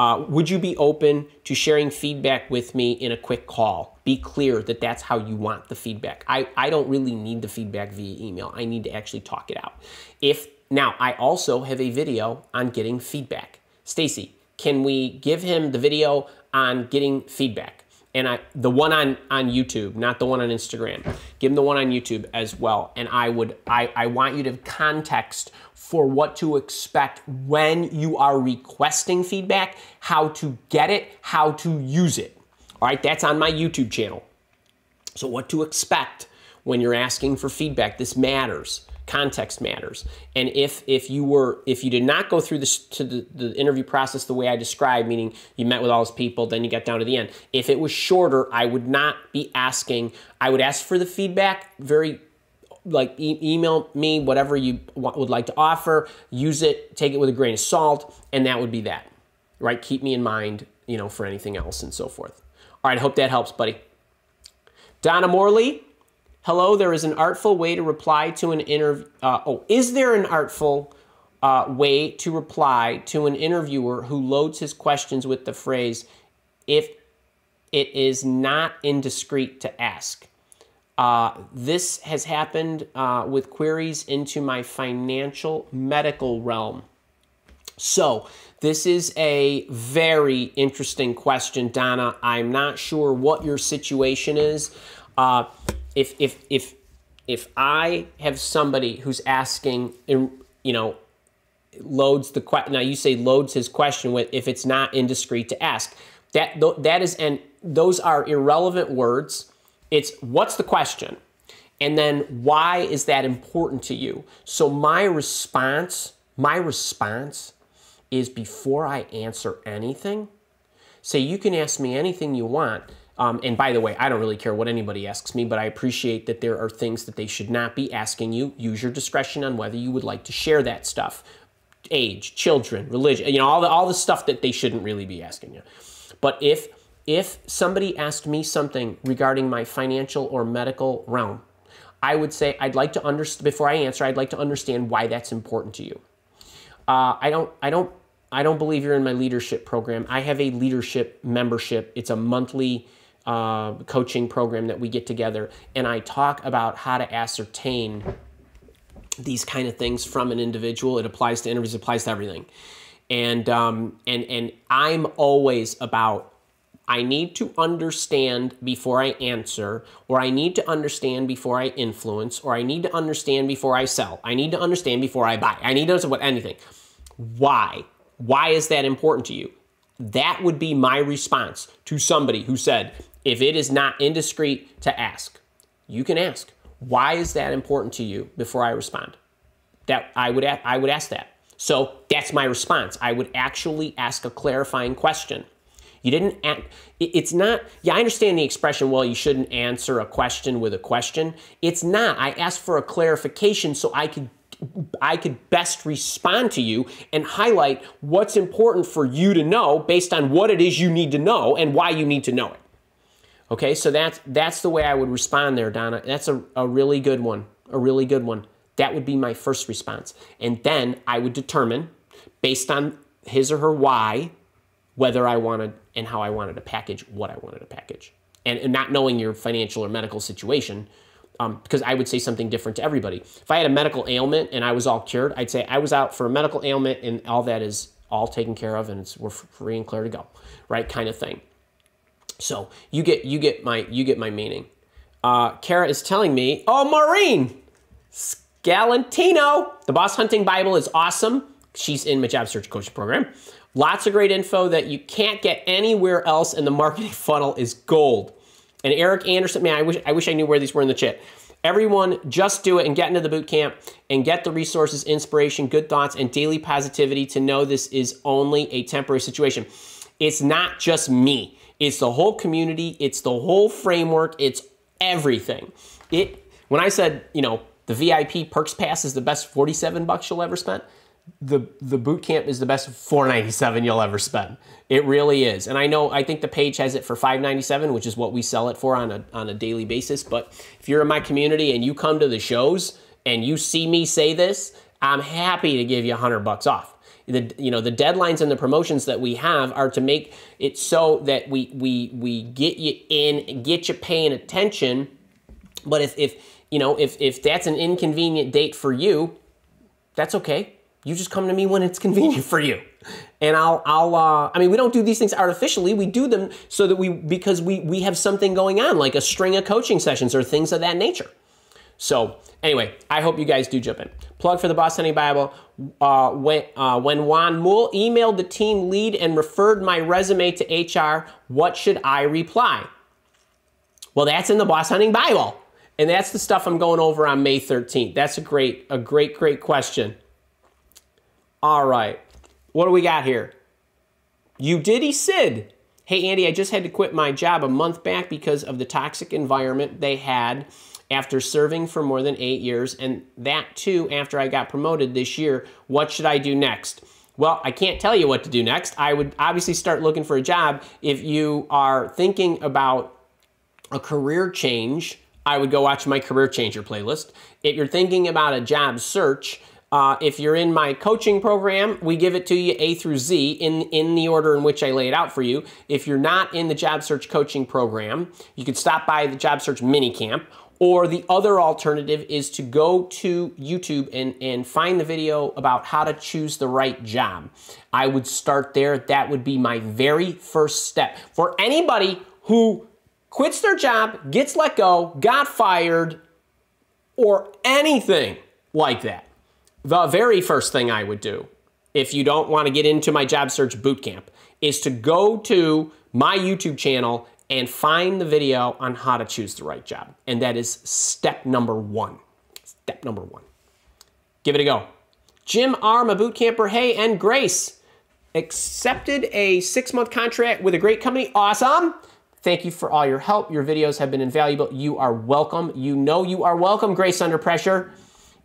[SPEAKER 1] uh, would you be open to sharing feedback with me in a quick call? Be clear that that's how you want the feedback. I, I don't really need the feedback via email. I need to actually talk it out. If now I also have a video on getting feedback. Stacy, can we give him the video on getting feedback? And I the one on on YouTube, not the one on Instagram. Give him the one on YouTube as well. And I would I, I want you to have context for what to expect when you are requesting feedback, how to get it, how to use it. All right, that's on my YouTube channel. So, what to expect when you're asking for feedback, this matters. Context matters. And if if you were if you did not go through this to the, the interview process the way I described, meaning you met with all those people, then you got down to the end. If it was shorter, I would not be asking. I would ask for the feedback very like e email me whatever you would like to offer use it take it with a grain of salt and that would be that right keep me in mind you know for anything else and so forth all right i hope that helps buddy donna morley hello there is an artful way to reply to an interview uh, oh is there an artful uh, way to reply to an interviewer who loads his questions with the phrase if it is not indiscreet to ask uh, this has happened uh, with queries into my financial medical realm. So, this is a very interesting question, Donna. I'm not sure what your situation is. Uh, if, if, if, if I have somebody who's asking, you know, loads the question, now you say loads his question with if it's not indiscreet to ask. That, that is, and those are irrelevant words it's what's the question? And then why is that important to you? So my response, my response is before I answer anything, say you can ask me anything you want. Um, and by the way, I don't really care what anybody asks me, but I appreciate that there are things that they should not be asking you. Use your discretion on whether you would like to share that stuff. Age, children, religion, you know, all the, all the stuff that they shouldn't really be asking you. But if if somebody asked me something regarding my financial or medical realm, I would say I'd like to understand before I answer. I'd like to understand why that's important to you. Uh, I don't. I don't. I don't believe you're in my leadership program. I have a leadership membership. It's a monthly uh, coaching program that we get together, and I talk about how to ascertain these kind of things from an individual. It applies to interviews. It applies to everything, and um, and and I'm always about I need to understand before I answer, or I need to understand before I influence, or I need to understand before I sell. I need to understand before I buy. I need to understand what anything. Why? Why is that important to you? That would be my response to somebody who said, if it is not indiscreet to ask, you can ask. Why is that important to you before I respond? That I would I would ask that. So that's my response. I would actually ask a clarifying question. You didn't, act, it's not, yeah, I understand the expression, well, you shouldn't answer a question with a question. It's not. I asked for a clarification so I could I could best respond to you and highlight what's important for you to know based on what it is you need to know and why you need to know it. Okay, so that's that's the way I would respond there, Donna. That's a, a really good one. A really good one. That would be my first response. And then I would determine, based on his or her why, whether I wanted and how I wanted to package what I wanted to package. And, and not knowing your financial or medical situation, um, because I would say something different to everybody. If I had a medical ailment and I was all cured, I'd say I was out for a medical ailment and all that is all taken care of and it's we're free and clear to go, right? Kind of thing. So you get you get my you get my meaning. Uh, Kara is telling me, oh Maureen, Scalantino, the Boss Hunting Bible is awesome. She's in my job search coaching program. Lots of great info that you can't get anywhere else, and the marketing funnel is gold. And Eric Anderson, man, I wish I wish I knew where these were in the chat. Everyone, just do it and get into the boot camp and get the resources, inspiration, good thoughts, and daily positivity to know this is only a temporary situation. It's not just me. It's the whole community. It's the whole framework. It's everything. It when I said, you know, the VIP Perks Pass is the best 47 bucks you'll ever spend, the the boot camp is the best 497 you'll ever spend. It really is. And I know I think the page has it for 597, which is what we sell it for on a on a daily basis, but if you're in my community and you come to the shows and you see me say this, I'm happy to give you 100 bucks off. The, you know the deadlines and the promotions that we have are to make it so that we we we get you in get you paying attention but if if you know if if that's an inconvenient date for you that's okay you just come to me when it's convenient for you. And I'll, I'll, uh, I mean, we don't do these things artificially. We do them so that we, because we, we have something going on, like a string of coaching sessions or things of that nature. So anyway, I hope you guys do jump in. Plug for the Boss Hunting Bible. Uh, when, uh, when Juan Mool emailed the team lead and referred my resume to HR, what should I reply? Well, that's in the Boss Hunting Bible. And that's the stuff I'm going over on May 13th. That's a great, a great, great question. All right. What do we got here? You Diddy Sid. Hey, Andy, I just had to quit my job a month back because of the toxic environment they had after serving for more than eight years, and that too after I got promoted this year. What should I do next? Well, I can't tell you what to do next. I would obviously start looking for a job. If you are thinking about a career change, I would go watch my Career Changer playlist. If you're thinking about a job search, uh, if you're in my coaching program, we give it to you A through Z in, in the order in which I lay it out for you. If you're not in the job search coaching program, you can stop by the job search mini camp. Or the other alternative is to go to YouTube and, and find the video about how to choose the right job. I would start there. That would be my very first step. For anybody who quits their job, gets let go, got fired, or anything like that the very first thing I would do, if you don't want to get into my job search bootcamp, is to go to my YouTube channel and find the video on how to choose the right job. And that is step number one. Step number one. Give it a go. Jim Arm, a boot camper. Hey, and Grace accepted a six month contract with a great company. Awesome. Thank you for all your help. Your videos have been invaluable. You are welcome. You know you are welcome, Grace Under Pressure.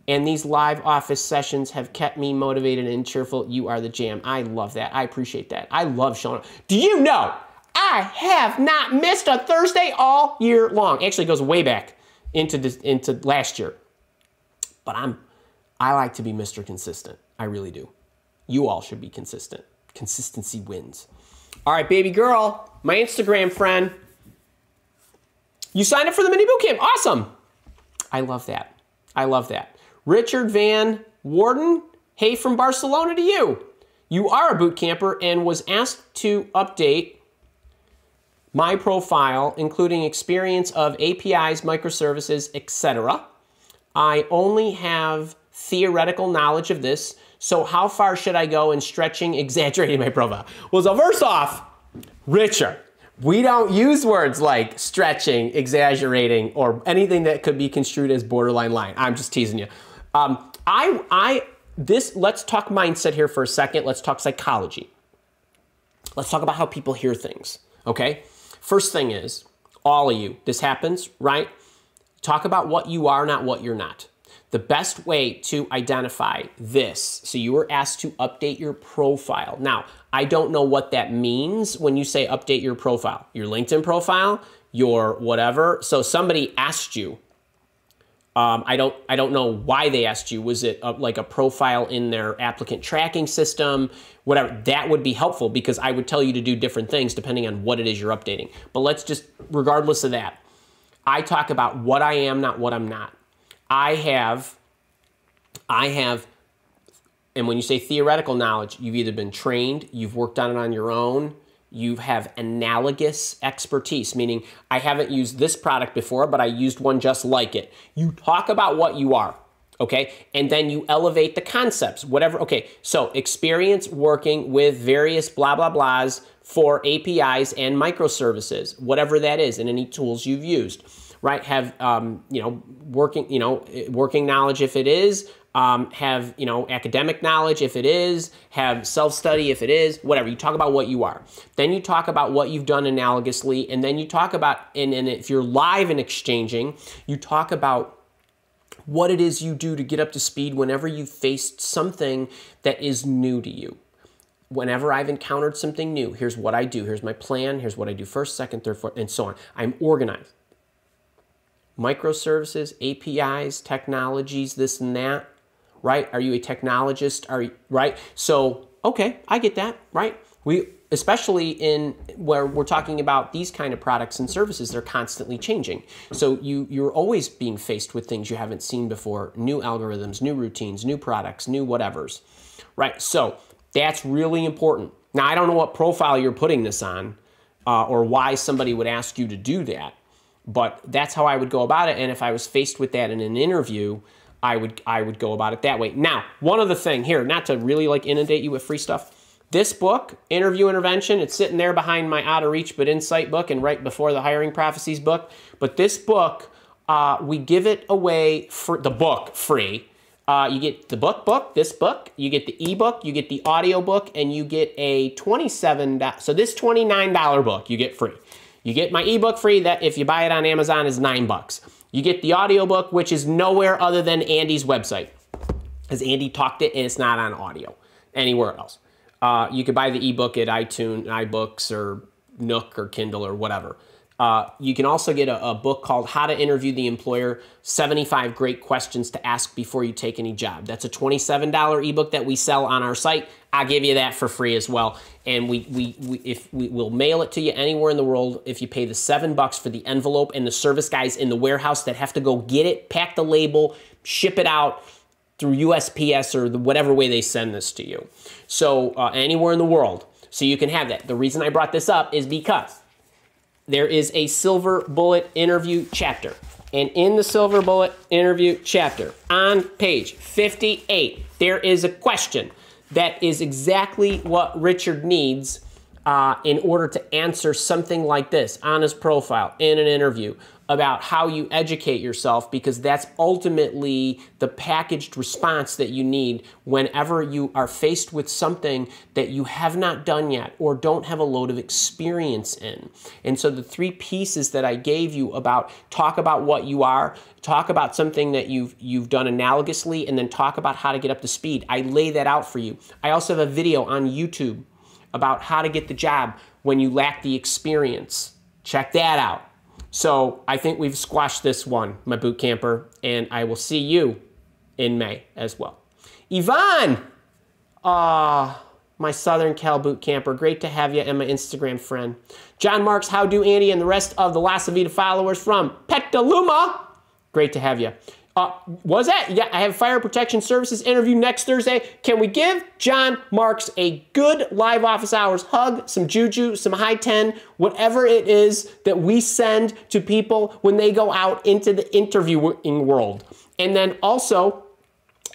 [SPEAKER 1] And these live office sessions have kept me motivated and cheerful. You are the jam. I love that. I appreciate that. I love showing up. Do you know I have not missed a Thursday all year long? Actually, it goes way back into this, into last year. But I'm I like to be Mr. Consistent. I really do. You all should be consistent. Consistency wins. All right, baby girl, my Instagram friend. You signed up for the mini boot camp. Awesome. I love that. I love that. Richard Van Warden, hey from Barcelona to you. You are a boot camper and was asked to update my profile, including experience of APIs, microservices, etc. I only have theoretical knowledge of this, so how far should I go in stretching, exaggerating my profile? Well, so first off, Richard, we don't use words like stretching, exaggerating, or anything that could be construed as borderline lying. I'm just teasing you. Um, I, I, this, let's talk mindset here for a second. Let's talk psychology. Let's talk about how people hear things, okay? First thing is, all of you, this happens, right? Talk about what you are, not what you're not. The best way to identify this, so you were asked to update your profile. Now, I don't know what that means when you say update your profile, your LinkedIn profile, your whatever. So somebody asked you, um, I don't I don't know why they asked you. Was it a, like a profile in their applicant tracking system? Whatever that would be helpful because I would tell you to do different things depending on what it is you're updating. But let's just regardless of that, I talk about what I am, not what I'm not. I have I have and when you say theoretical knowledge, you've either been trained, you've worked on it on your own, you have analogous expertise, meaning I haven't used this product before, but I used one just like it. You talk about what you are, okay? And then you elevate the concepts, whatever. Okay, so experience working with various blah, blah, blahs for APIs and microservices, whatever that is, and any tools you've used, right? Have, um, you know, working, you know, working knowledge if it is, um, have you know academic knowledge if it is, have self-study if it is, whatever. You talk about what you are. Then you talk about what you've done analogously, and then you talk about and, and if you're live and exchanging, you talk about what it is you do to get up to speed whenever you faced something that is new to you. Whenever I've encountered something new, here's what I do. Here's my plan. Here's what I do first, second, third, fourth, and so on. I'm organized. Microservices, APIs, technologies, this and that right? Are you a technologist? Are you, right? So, okay, I get that, right? We especially in where we're talking about these kind of products and services they're constantly changing so you you're always being faced with things you haven't seen before new algorithms new routines new products new whatevers right so that's really important now i don't know what profile you're putting this on uh, or why somebody would ask you to do that but that's how i would go about it and if i was faced with that in an interview I would I would go about it that way. Now, one other thing here, not to really like inundate you with free stuff. This book, Interview Intervention, it's sitting there behind my Out of Reach but in Sight book and right before the Hiring Prophecies book. But this book uh, we give it away for the book free. Uh, you get the book, book, this book, you get the ebook, you get the audio book, and you get a $27, so this $29 book you get free. You get my ebook free that if you buy it on Amazon is nine bucks. You get the audiobook, which is nowhere other than Andy's website. Because Andy talked it and it's not on audio anywhere else. Uh, you could buy the ebook at iTunes, iBooks, or Nook, or Kindle, or whatever. Uh, you can also get a, a, book called How to Interview the Employer 75 Great Questions to Ask Before You Take Any Job. That's a $27 ebook that we sell on our site. I'll give you that for free as well. And we, we, we if we will mail it to you anywhere in the world if you pay the seven bucks for the envelope and the service guys in the warehouse that have to go get it, pack the label, ship it out through USPS or the, whatever way they send this to you. So uh, anywhere in the world. So you can have that. The reason I brought this up is because there is a silver bullet interview chapter. And in the silver bullet interview chapter, on page 58, there is a question that is exactly what Richard needs uh, in order to answer something like this on his profile in an interview about how you educate yourself because that's ultimately the packaged response that you need whenever you are faced with something that you have not done yet or don't have a load of experience in. And so the three pieces that I gave you about talk about what you are, talk about something that you've you've done analogously and then talk about how to get up to speed. I lay that out for you. I also have a video on YouTube about how to get the job when you lack the experience. Check that out. So I think we've squashed this one, my boot camper, and I will see you in May as well. Yvonne! Ah, my Southern Cal boot camper. Great to have you and my Instagram friend. John Marks, how do Andy and the rest of the LaCivita followers from Petaluma? Great to have you. Uh, was that? Yeah, I have Fire Protection Services interview next Thursday. Can we give John Marks a good live office hours hug, some juju, some high 10, whatever it is that we send to people when they go out into the interviewing world? And then also,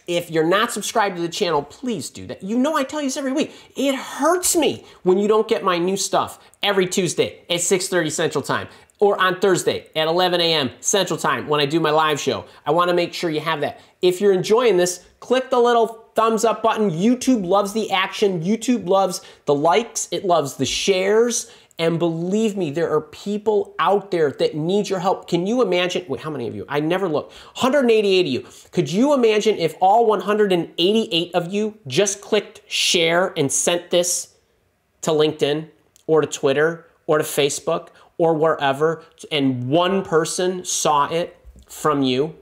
[SPEAKER 1] if you're not subscribed to the channel, please do that. You know I tell you this every week. It hurts me when you don't get my new stuff every Tuesday at 6.30 Central Time or on Thursday at 11 a.m. Central Time when I do my live show. I want to make sure you have that. If you're enjoying this, click the little thumbs up button. YouTube loves the action. YouTube loves the likes. It loves the shares. And believe me, there are people out there that need your help. Can you imagine? Wait, how many of you? I never looked. 188 of you. Could you imagine if all 188 of you just clicked share and sent this to LinkedIn or to Twitter or to Facebook or wherever, and one person saw it from you,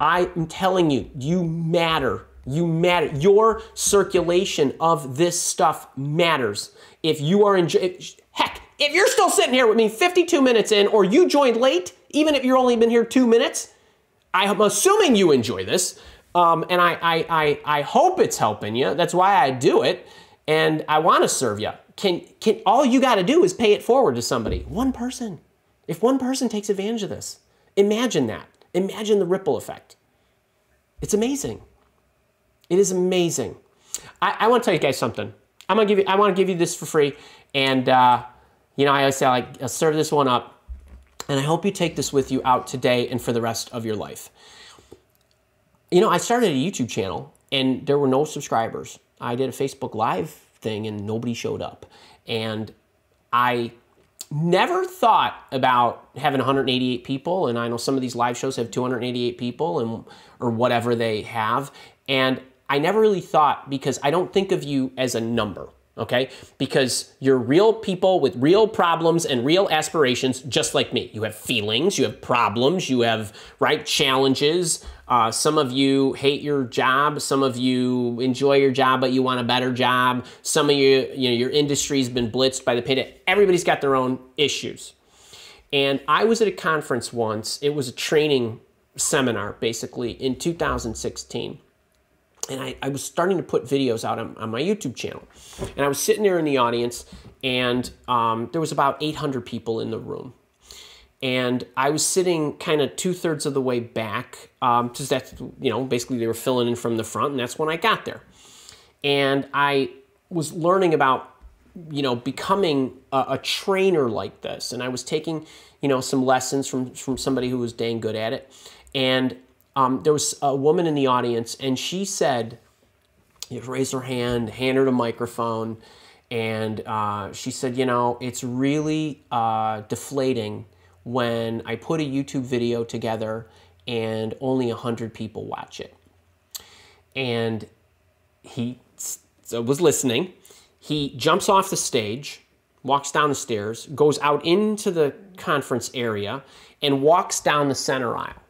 [SPEAKER 1] I'm telling you, you matter. You matter. Your circulation of this stuff matters. If you are in, heck, if you're still sitting here with me 52 minutes in, or you joined late, even if you're only been here two minutes, I'm assuming you enjoy this. Um, and I, I, I, I hope it's helping you. That's why I do it. And I want to serve you can, can all you got to do is pay it forward to somebody. One person. If one person takes advantage of this, imagine that. Imagine the ripple effect. It's amazing. It is amazing. I, I want to tell you guys something. I'm gonna give you. I want to give you this for free, and uh, you know I always say like I'll serve this one up, and I hope you take this with you out today and for the rest of your life. You know I started a YouTube channel, and there were no subscribers. I did a Facebook Live thing and nobody showed up. And I never thought about having 188 people and I know some of these live shows have 288 people and or whatever they have and I never really thought because I don't think of you as a number okay? Because you're real people with real problems and real aspirations, just like me. You have feelings, you have problems, you have, right, challenges. Uh, some of you hate your job, some of you enjoy your job, but you want a better job. Some of you, you know, your industry's been blitzed by the pandemic. Everybody's got their own issues. And I was at a conference once, it was a training seminar, basically, in 2016 and I, I, was starting to put videos out on, on, my YouTube channel. And I was sitting there in the audience, and um, there was about 800 people in the room. And I was sitting kind of two thirds of the way back, um, just that, you know, basically they were filling in from the front, and that's when I got there. And I was learning about you know, becoming a, a, trainer like this. And I was taking, you know, some lessons from, from somebody who was dang good at it. And um, there was a woman in the audience, and she said, you raise her hand, hand her the microphone, and uh, she said, you know, it's really uh, deflating when I put a YouTube video together and only 100 people watch it. And he was listening. He jumps off the stage, walks down the stairs, goes out into the conference area, and walks down the center aisle.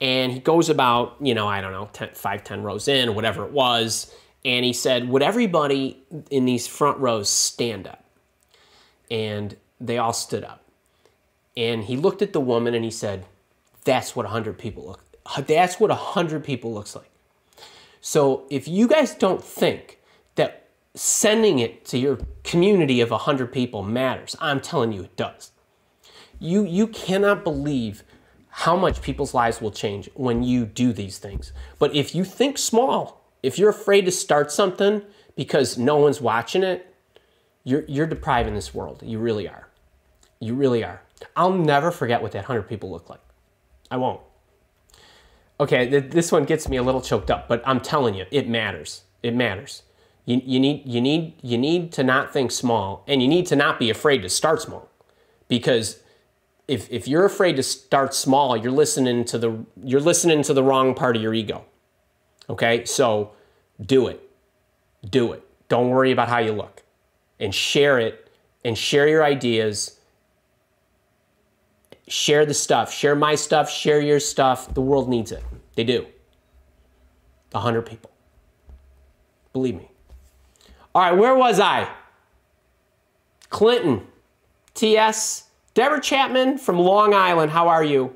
[SPEAKER 1] And he goes about, you know, I don't know, 10, 5, 10 rows in, whatever it was. And he said, Would everybody in these front rows stand up? And they all stood up. And he looked at the woman and he said, That's what 100 people look that's what 100 people looks like. So if you guys don't think that sending it to your community of 100 people matters, I'm telling you it does. You, you cannot believe how much people's lives will change when you do these things. But if you think small, if you're afraid to start something because no one's watching it, you're, you're depriving this world. You really are. You really are. I'll never forget what that 100 people look like. I won't. Okay, th this one gets me a little choked up, but I'm telling you, it matters. It matters. You, you, need, you, need, you need to not think small, and you need to not be afraid to start small. Because if, if you're afraid to start small, you're listening to the you're listening to the wrong part of your ego. Okay? So do it. Do it. Don't worry about how you look. And share it and share your ideas share the stuff, share my stuff, share your stuff. The world needs it. They do. A 100 people. Believe me. All right, where was I? Clinton, TS, Deborah Chapman from Long Island. How are you?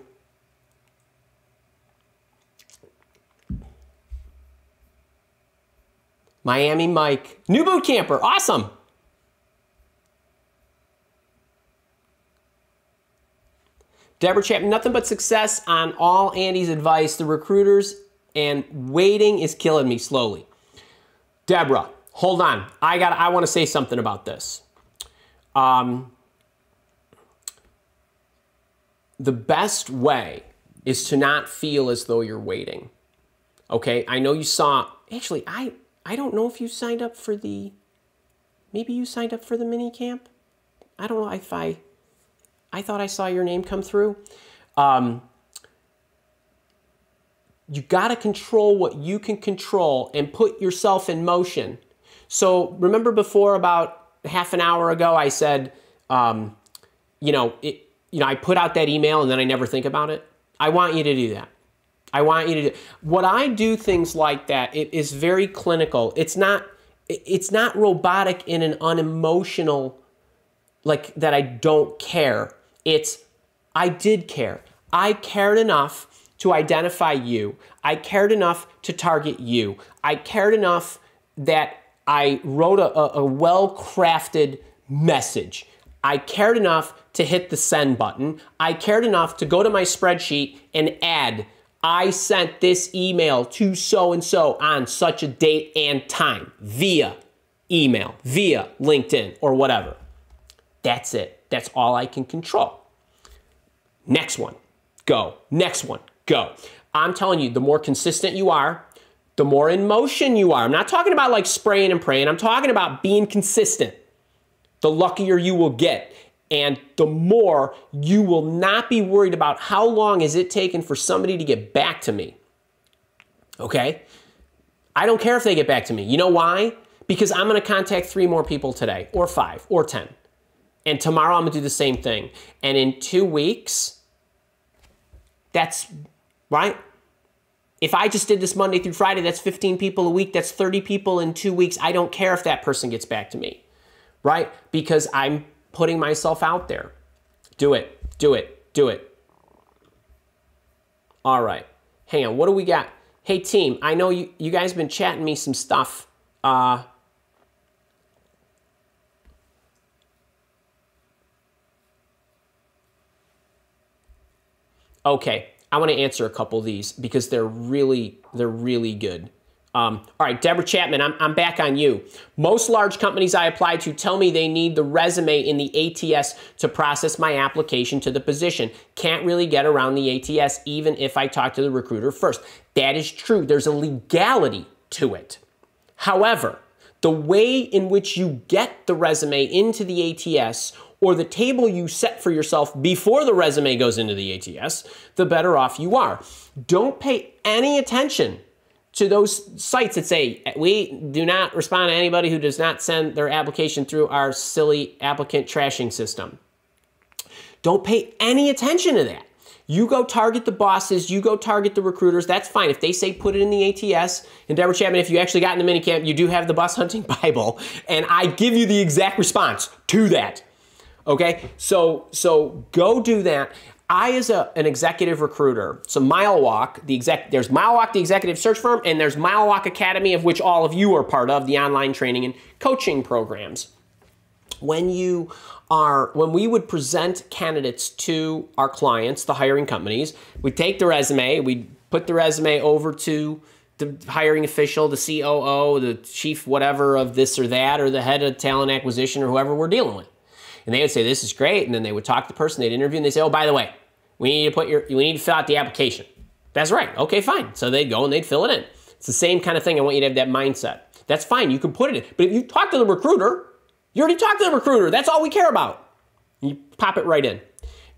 [SPEAKER 1] Miami Mike, new boot camper. Awesome. Deborah Chapman, nothing but success on all Andy's advice. The recruiters and waiting is killing me slowly. Deborah, hold on. I got. I want to say something about this. Um, the best way is to not feel as though you're waiting. Okay, I know you saw. Actually, I I don't know if you signed up for the. Maybe you signed up for the mini camp. I don't know if I I thought I saw your name come through. Um, you got to control what you can control and put yourself in motion. So remember before about half an hour ago, I said, um, you know, it, you know, I put out that email and then I never think about it. I want you to do that. I want you to do what I do things like that. It is very clinical. It's not. It's not robotic in an unemotional, like that. I don't care. It's, I did care. I cared enough to identify you. I cared enough to target you. I cared enough that I wrote a, a, a well crafted message. I cared enough to hit the send button. I cared enough to go to my spreadsheet and add, I sent this email to so and so on such a date and time via email, via LinkedIn, or whatever. That's it. That's all I can control. Next one, go. Next one, go. I'm telling you, the more consistent you are, the more in motion you are. I'm not talking about like spraying and praying. I'm talking about being consistent. The luckier you will get. And the more you will not be worried about how long is it taking for somebody to get back to me. Okay? I don't care if they get back to me. You know why? Because I'm going to contact three more people today, or five, or 10. And tomorrow I'm gonna do the same thing. And in two weeks, that's right. If I just did this Monday through Friday, that's 15 people a week, that's 30 people in two weeks. I don't care if that person gets back to me, right? Because I'm putting myself out there. Do it, do it, do it. All right, hang on, what do we got? Hey team, I know you, you guys been chatting me some stuff. Uh, Okay, I want to answer a couple of these because they're really they're really good. Um, all right, Deborah Chapman, I'm, I'm back on you. Most large companies I apply to tell me they need the resume in the ATS to process my application to the position. Can't really get around the ATS even if I talk to the recruiter first. That is true. There's a legality to it. However, the way in which you get the resume into the ATS or the table you set for yourself before the resume goes into the ATS, the better off you are. Don't pay any attention to those sites that say we do not respond to anybody who does not send their application through our silly applicant trashing system. Don't pay any attention to that. You go target the bosses, you go target the recruiters, that's fine. If they say put it in the ATS, and Deborah Chapman, if you actually got in the minicamp, you do have the boss hunting Bible, and I give you the exact response to that. Okay, so so go do that. I, as a, an executive recruiter, so MileWalk, the exec, there's MileWalk, the executive search firm, and there's MileWalk Academy, of which all of you are part of, the online training and coaching programs. When you are, when we would present candidates to our clients, the hiring companies, we take the resume, we put the resume over to the hiring official, the COO, the chief whatever of this or that, or the head of talent acquisition, or whoever we're dealing with. And they would say, this is great. And then they would talk to the person, they'd interview, and they say, oh, by the way, we need to put your, we need to fill out the application. That's right. Okay, fine. So they'd go and they'd fill it in. It's the same kind of thing. I want you to have that mindset. That's fine. You can put it in. But if you talk to the recruiter, you already talked to the recruiter. That's all we care about. You pop it right in.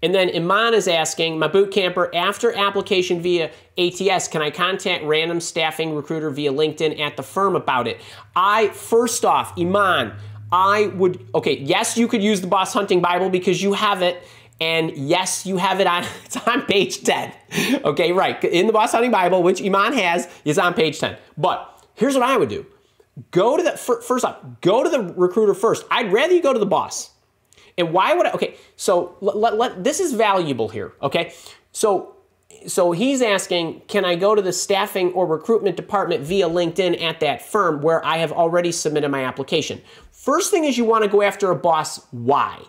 [SPEAKER 1] And then Iman is asking, my boot camper, after application via ATS, can I contact random staffing recruiter via LinkedIn at the firm about it? I, first off, Iman, I would, okay, yes, you could use the Boss Hunting Bible because you have it. And yes, you have it on, it's on page 10. Okay, right. In the Boss Hunting Bible, which Iman has, is on page 10. But here's what I would do. Go to the, first off, go to the recruiter first. I'd rather you go to the boss. And why would I, okay, so let, let, let this is valuable here, okay? So so he's asking, can I go to the staffing or recruitment department via LinkedIn at that firm where I have already submitted my application? First thing is you want to go after a boss. Why?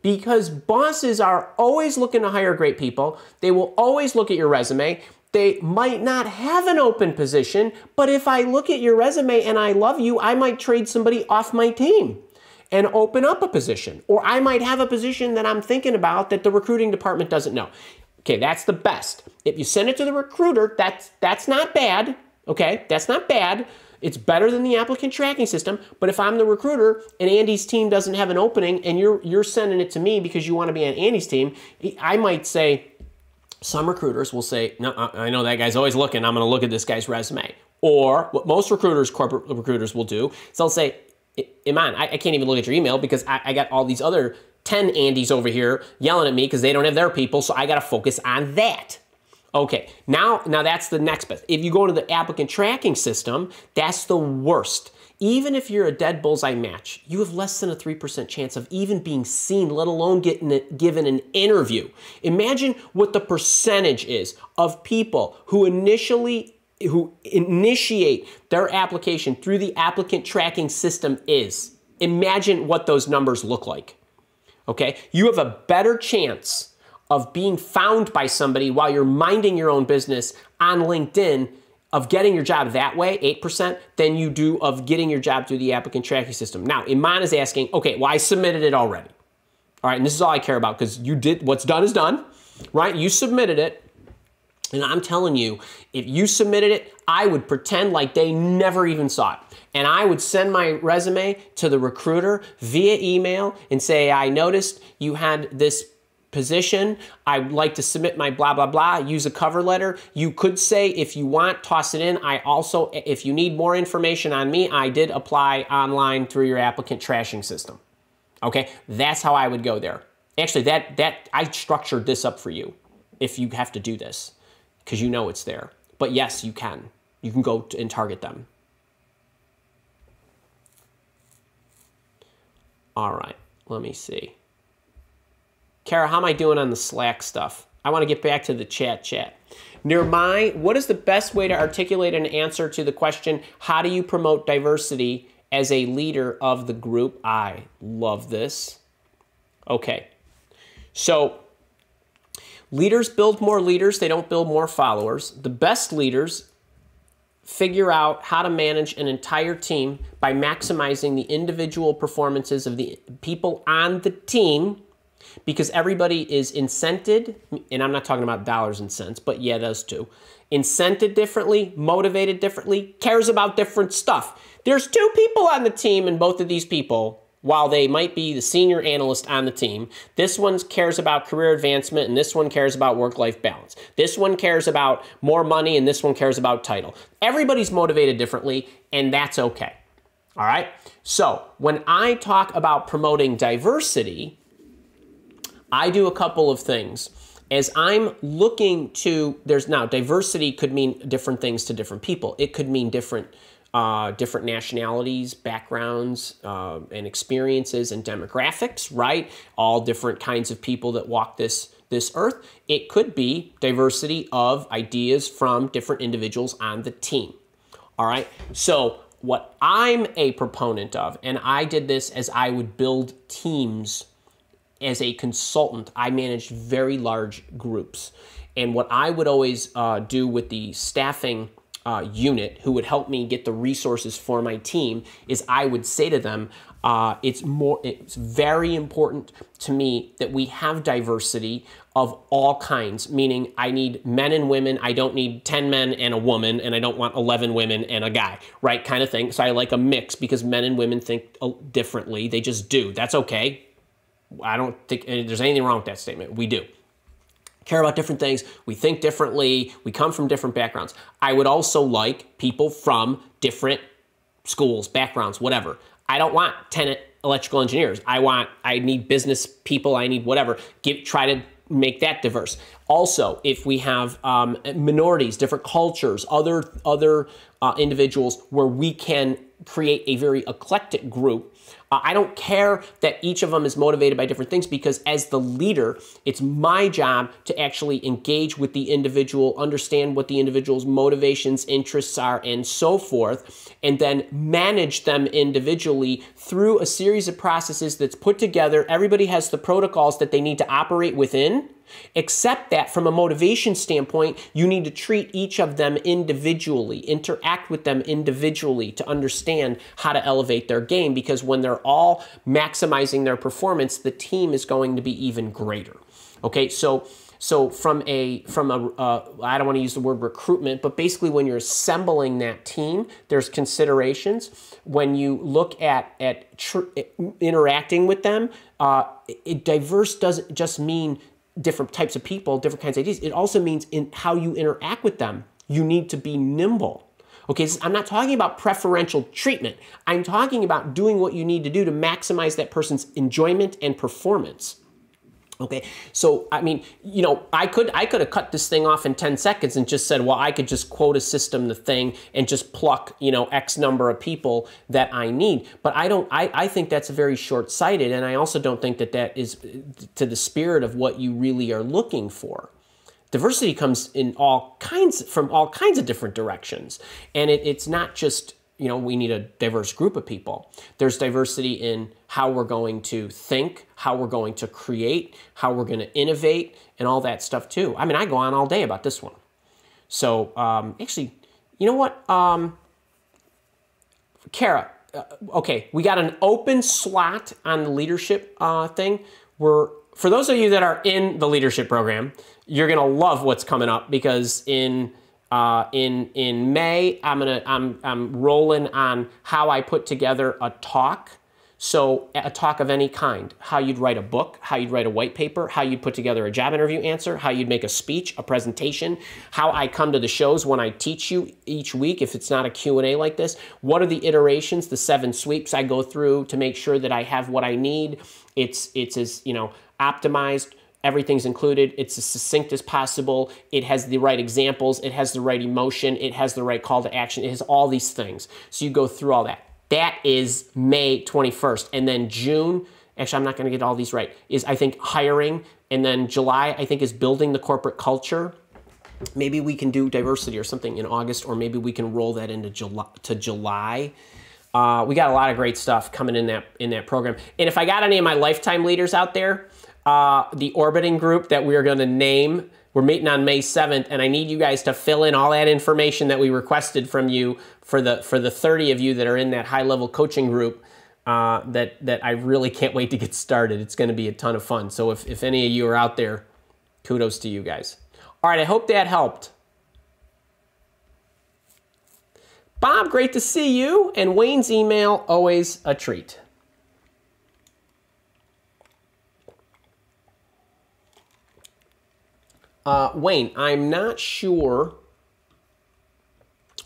[SPEAKER 1] Because bosses are always looking to hire great people. They will always look at your resume. They might not have an open position, but if I look at your resume and I love you, I might trade somebody off my team and open up a position. Or I might have a position that I'm thinking about that the recruiting department doesn't know. Okay, that's the best. If you send it to the recruiter, that's that's not bad. Okay, that's not bad. It's better than the applicant tracking system. But if I'm the recruiter and Andy's team doesn't have an opening and you're you're sending it to me because you want to be on Andy's team, I might say, some recruiters will say, no, I know that guy's always looking. I'm going to look at this guy's resume. Or what most recruiters, corporate recruiters will do is they'll say, Iman, I, I can't even look at your email because I, I got all these other 10 Andys over here yelling at me because they don't have their people. So I got to focus on that. Okay, now, now that's the next best. If you go into the applicant tracking system, that's the worst. Even if you're a dead bullseye match, you have less than a 3% chance of even being seen, let alone getting given an interview. Imagine what the percentage is of people who initially who initiate their application through the applicant tracking system is. Imagine what those numbers look like. Okay? You have a better chance of being found by somebody while you're minding your own business on LinkedIn of getting your job that way, 8%, than you do of getting your job through the applicant tracking system. Now, Iman is asking, okay, well, I submitted it already. All right, and this is all I care about because you did what's done is done, right? You submitted it. And I'm telling you, if you submitted it, I would pretend like they never even saw it. And I would send my resume to the recruiter via email and say, I noticed you had this position. I'd like to submit my blah, blah, blah, use a cover letter. You could say, if you want, toss it in. I also, if you need more information on me, I did apply online through your applicant trashing system. Okay, that's how I would go there. Actually, that, that I structured this up for you if you have to do this because you know it's there. But yes, you can. You can go and target them. All right, let me see. Kara, how am I doing on the Slack stuff? I want to get back to the chat chat. Nirmai, what is the best way to articulate an answer to the question, how do you promote diversity as a leader of the group? I love this. Okay. So, leaders build more leaders, they don't build more followers. The best leaders figure out how to manage an entire team by maximizing the individual performances of the people on the team because everybody is incented, and I'm not talking about dollars and cents, but yeah, those two. Incented differently, motivated differently, cares about different stuff. There's two people on the team, and both of these people while they might be the senior analyst on the team, this one cares about career advancement and this one cares about work life balance. This one cares about more money and this one cares about title. Everybody's motivated differently, and that's okay. All right? So, when I talk about promoting diversity, I do a couple of things. As I'm looking to, there's now diversity could mean different things to different people. It could mean different uh, different nationalities, backgrounds, uh, and experiences and demographics, right? All different kinds of people that walk this, this earth. It could be diversity of ideas from different individuals on the team. All right. So, what I'm a proponent of, and I did this as I would build teams as a consultant, I managed very large groups. And what I would always uh, do with the staffing uh, unit who would help me get the resources for my team is I would say to them, uh, it's more, it's very important to me that we have diversity of all kinds, meaning I need men and women. I don't need 10 men and a woman, and I don't want 11 women and a guy, right? Kind of thing. So I like a mix because men and women think uh, differently. They just do. That's okay. I don't think there's anything wrong with that statement. We do care about different things, we think differently, we come from different backgrounds. I would also like people from different schools, backgrounds, whatever. I don't want 10 electrical engineers. I want, I need business people, I need whatever. Give, try to make that diverse. Also, if we have um, minorities, different cultures, other, other uh, individuals where we can create a very eclectic group Uh, I don't care that each of them is motivated by different things because as the leader, it's my job to actually engage with the individual, understand what the individual's motivations, interests are, and so forth, and then manage them individually through a series of processes that's put together. Everybody has the protocols that they need to operate within Except that from a motivation standpoint, you need to treat each of them individually, interact with them individually to understand how to elevate their game because when they're all maximizing their performance, the team is going to be even greater. Okay, so so from a from a uh, I don't want to use the word recruitment, but basically when you're assembling that team, there's considerations. When you look at at interacting with them, uh, it, diverse doesn't just mean different types of people, different kinds of ideas. It also means in how you interact with them, you need to be nimble. Okay, so I'm not talking about preferential treatment. I'm talking about doing what you need to do to maximize that person's enjoyment and performance. Okay, so I mean, you know, I could I could have cut this thing off in 10 seconds and just said, well, I could just quota system the thing and just pluck, you know, X number of people that I need. But I don't, I, I think that's very short-sighted. And I also don't think that that is to the spirit of what you really are looking for. Diversity comes in all kinds, from all kinds of different directions. And it, it's not just you know, we need a diverse group of people. There's diversity in how we're going to think, how we're going to create, how we're going to innovate, and all that stuff too. I mean, I go on all day about this one. So, um, actually, you know what? Um, Kara, uh, okay, we got an open slot on the leadership uh, thing. We're for those of you that are in the leadership program, you're gonna love what's coming up because in uh, in in May, I'm gonna I'm I'm rolling on how I put together a talk. So a talk of any kind, how you'd write a book, how you'd write a white paper, how you'd put together a job interview answer, how you'd make a speech, a presentation, how I come to the shows when I teach you each week if it's not a Q&A like this. What are the iterations, the seven sweeps I go through to make sure that I have what I need. It's it's as, you know, optimized Everything's included. It's as succinct as possible. It has the right examples. It has the right emotion. It has the right call to action. It has all these things. So you go through all that. That is May 21st. And then June, actually, I'm not going to get all these right, is I think hiring. And then July, I think, is building the corporate culture. Maybe we can do diversity or something in August, or maybe we can roll that into July to July. Uh, we got a lot of great stuff coming in that in that program. And if I got any of my lifetime leaders out there, uh, the orbiting group that we are going to name. We're meeting on May 7th, and I need you guys to fill in all that information that we requested from you for the for the 30 of you that are in that high level coaching group. Uh, that that I really can't wait to get started. It's going to be a ton of fun. So if if any of you are out there, kudos to you guys. All right, I hope that helped. Bob, great to see you. And Wayne's email, always a treat. Uh, Wayne, I'm not sure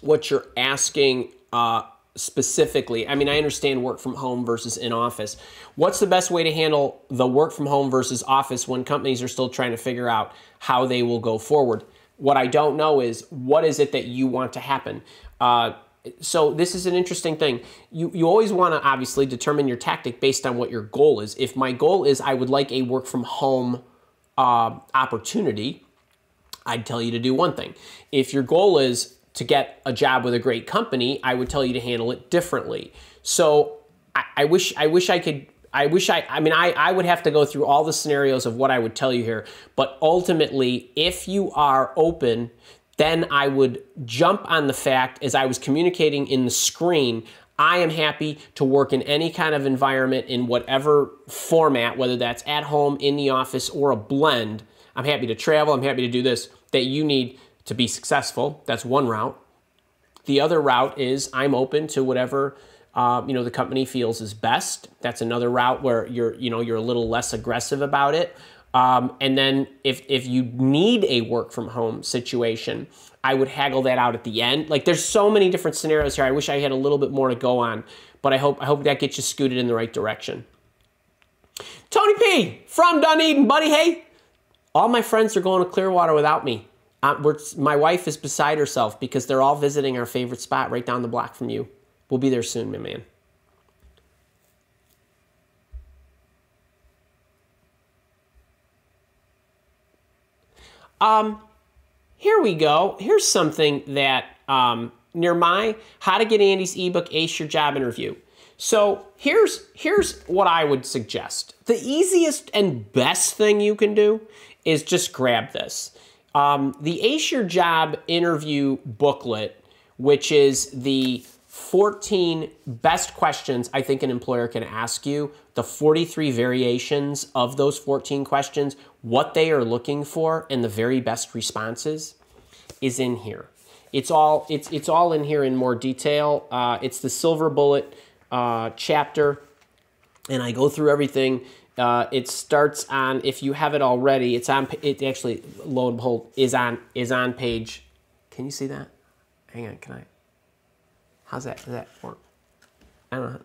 [SPEAKER 1] what you're asking uh, specifically. I mean, I understand work from home versus in office. What's the best way to handle the work from home versus office when companies are still trying to figure out how they will go forward? What I don't know is what is it that you want to happen? Uh, so this is an interesting thing. You, you always want to obviously determine your tactic based on what your goal is. If my goal is I would like a work from home uh, opportunity, I'd tell you to do one thing. If your goal is to get a job with a great company, I would tell you to handle it differently. So I, I wish I wish I could I wish I, I mean, I, I would have to go through all the scenarios of what I would tell you here. But ultimately, if you are open, then I would jump on the fact as I was communicating in the screen. I am happy to work in any kind of environment in whatever format, whether that's at home, in the office, or a blend. I'm happy to travel. I'm happy to do this that you need to be successful. That's one route. The other route is I'm open to whatever uh, you know the company feels is best. That's another route where you're you know you're a little less aggressive about it. Um, and then if if you need a work from home situation, I would haggle that out at the end. Like there's so many different scenarios here. I wish I had a little bit more to go on, but I hope I hope that gets you scooted in the right direction. Tony P from Dunedin, buddy. Hey, all my friends are going to Clearwater without me. My wife is beside herself because they're all visiting our favorite spot right down the block from you. We'll be there soon, my man. Um, here we go. Here's something that um, Nirmai How to Get Andy's ebook, Ace Your Job Interview. So here's here's what I would suggest. The easiest and best thing you can do is just grab this. Um, the Ace Your Job interview booklet, which is the 14 best questions I think an employer can ask you, the 43 variations of those 14 questions, what they are looking for, and the very best responses is in here. It's all it's it's all in here in more detail. Uh, it's the silver bullet uh, chapter, and I go through everything uh, it starts on if you have it already. It's on. It actually, lo and behold, is on is on page. Can you see that? Hang on. Can I? How's that? Is that work? I don't know.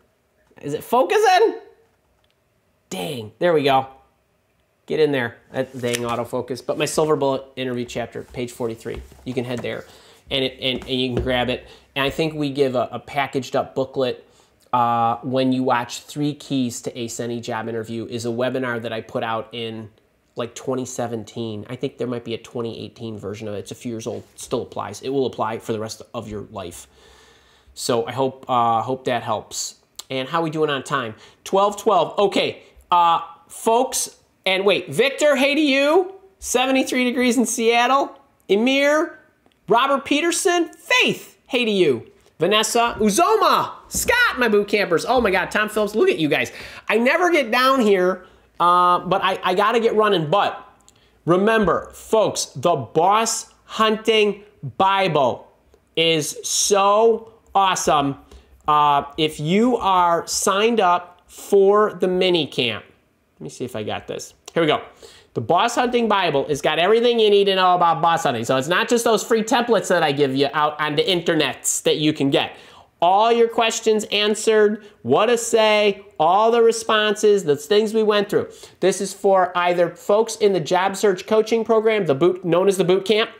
[SPEAKER 1] Is it focusing? Dang. There we go. Get in there. That dang autofocus. But my silver bullet interview chapter, page 43. You can head there, and it and, and you can grab it. And I think we give a, a packaged up booklet uh, when you watch Three Keys to Ace Any Job Interview is a webinar that I put out in like 2017. I think there might be a 2018 version of it. It's a few years old. Still applies. It will apply for the rest of your life. So I hope uh, hope that helps. And how we doing on time? 12 12. Okay, uh, folks. And wait, Victor, hey to you. 73 degrees in Seattle. Emir, Robert Peterson, Faith, hey to you. Vanessa, Uzoma, Scott, my boot campers. Oh my God, Tom Phillips, look at you guys. I never get down here, uh, but I, I got to get running. But remember, folks, the Boss Hunting Bible is so awesome. Uh, if you are signed up for the mini camp, let me see if I got this. Here we go. The Boss Hunting Bible has got everything you need to know about boss hunting. So it's not just those free templates that I give you out on the internets that you can get. All your questions answered, what to say, all the responses, the things we went through. This is for either folks in the job search coaching program, the boot known as the boot camp,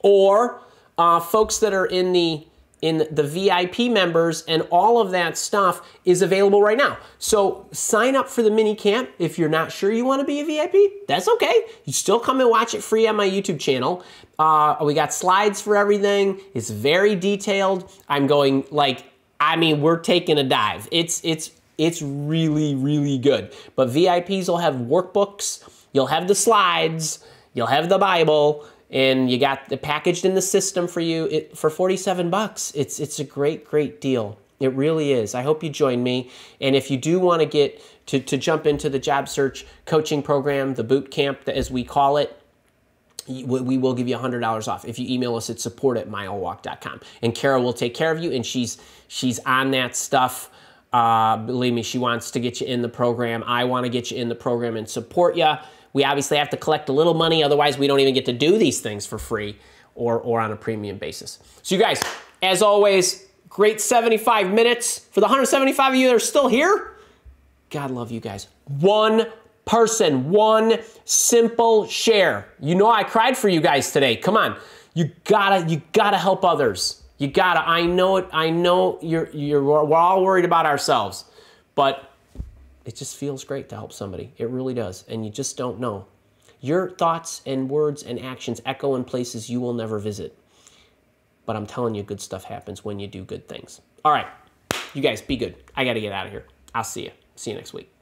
[SPEAKER 1] or uh, folks that are in the in the VIP members, and all of that stuff is available right now. So sign up for the mini camp. If you're not sure you want to be a VIP, that's okay. You still come and watch it free on my YouTube channel. Uh, we got slides for everything. It's very detailed. I'm going like, I mean, we're taking a dive. It's it's It's really, really good. But VIPs will have workbooks, you'll have the slides, you'll have the Bible, and you got the packaged in the system for you it, for 47 bucks. It's it's a great, great deal. It really is. I hope you join me. And if you do want to get to, to jump into the job search coaching program, the boot camp, as we call it, we will give you $100 off if you email us at support at milewalk.com. And Kara will take care of you, and she's she's on that stuff. Uh, believe me, she wants to get you in the program. I want to get you in the program and support you. We obviously have to collect a little money, otherwise we don't even get to do these things for free or, or on a premium basis. So you guys, as always, great 75 minutes. For the 175 of you that are still here, God love you guys. One person, one simple share. You know I cried for you guys today. Come on. You gotta, you gotta help others. You gotta. I know it. I know you're, you're, we're all worried about ourselves, but it just feels great to help somebody. It really does. And you just don't know. Your thoughts and words and actions echo in places you will never visit. But I'm telling you, good stuff happens when you do good things. All right. You guys be good. I got to get out of here. I'll see you. See you next week.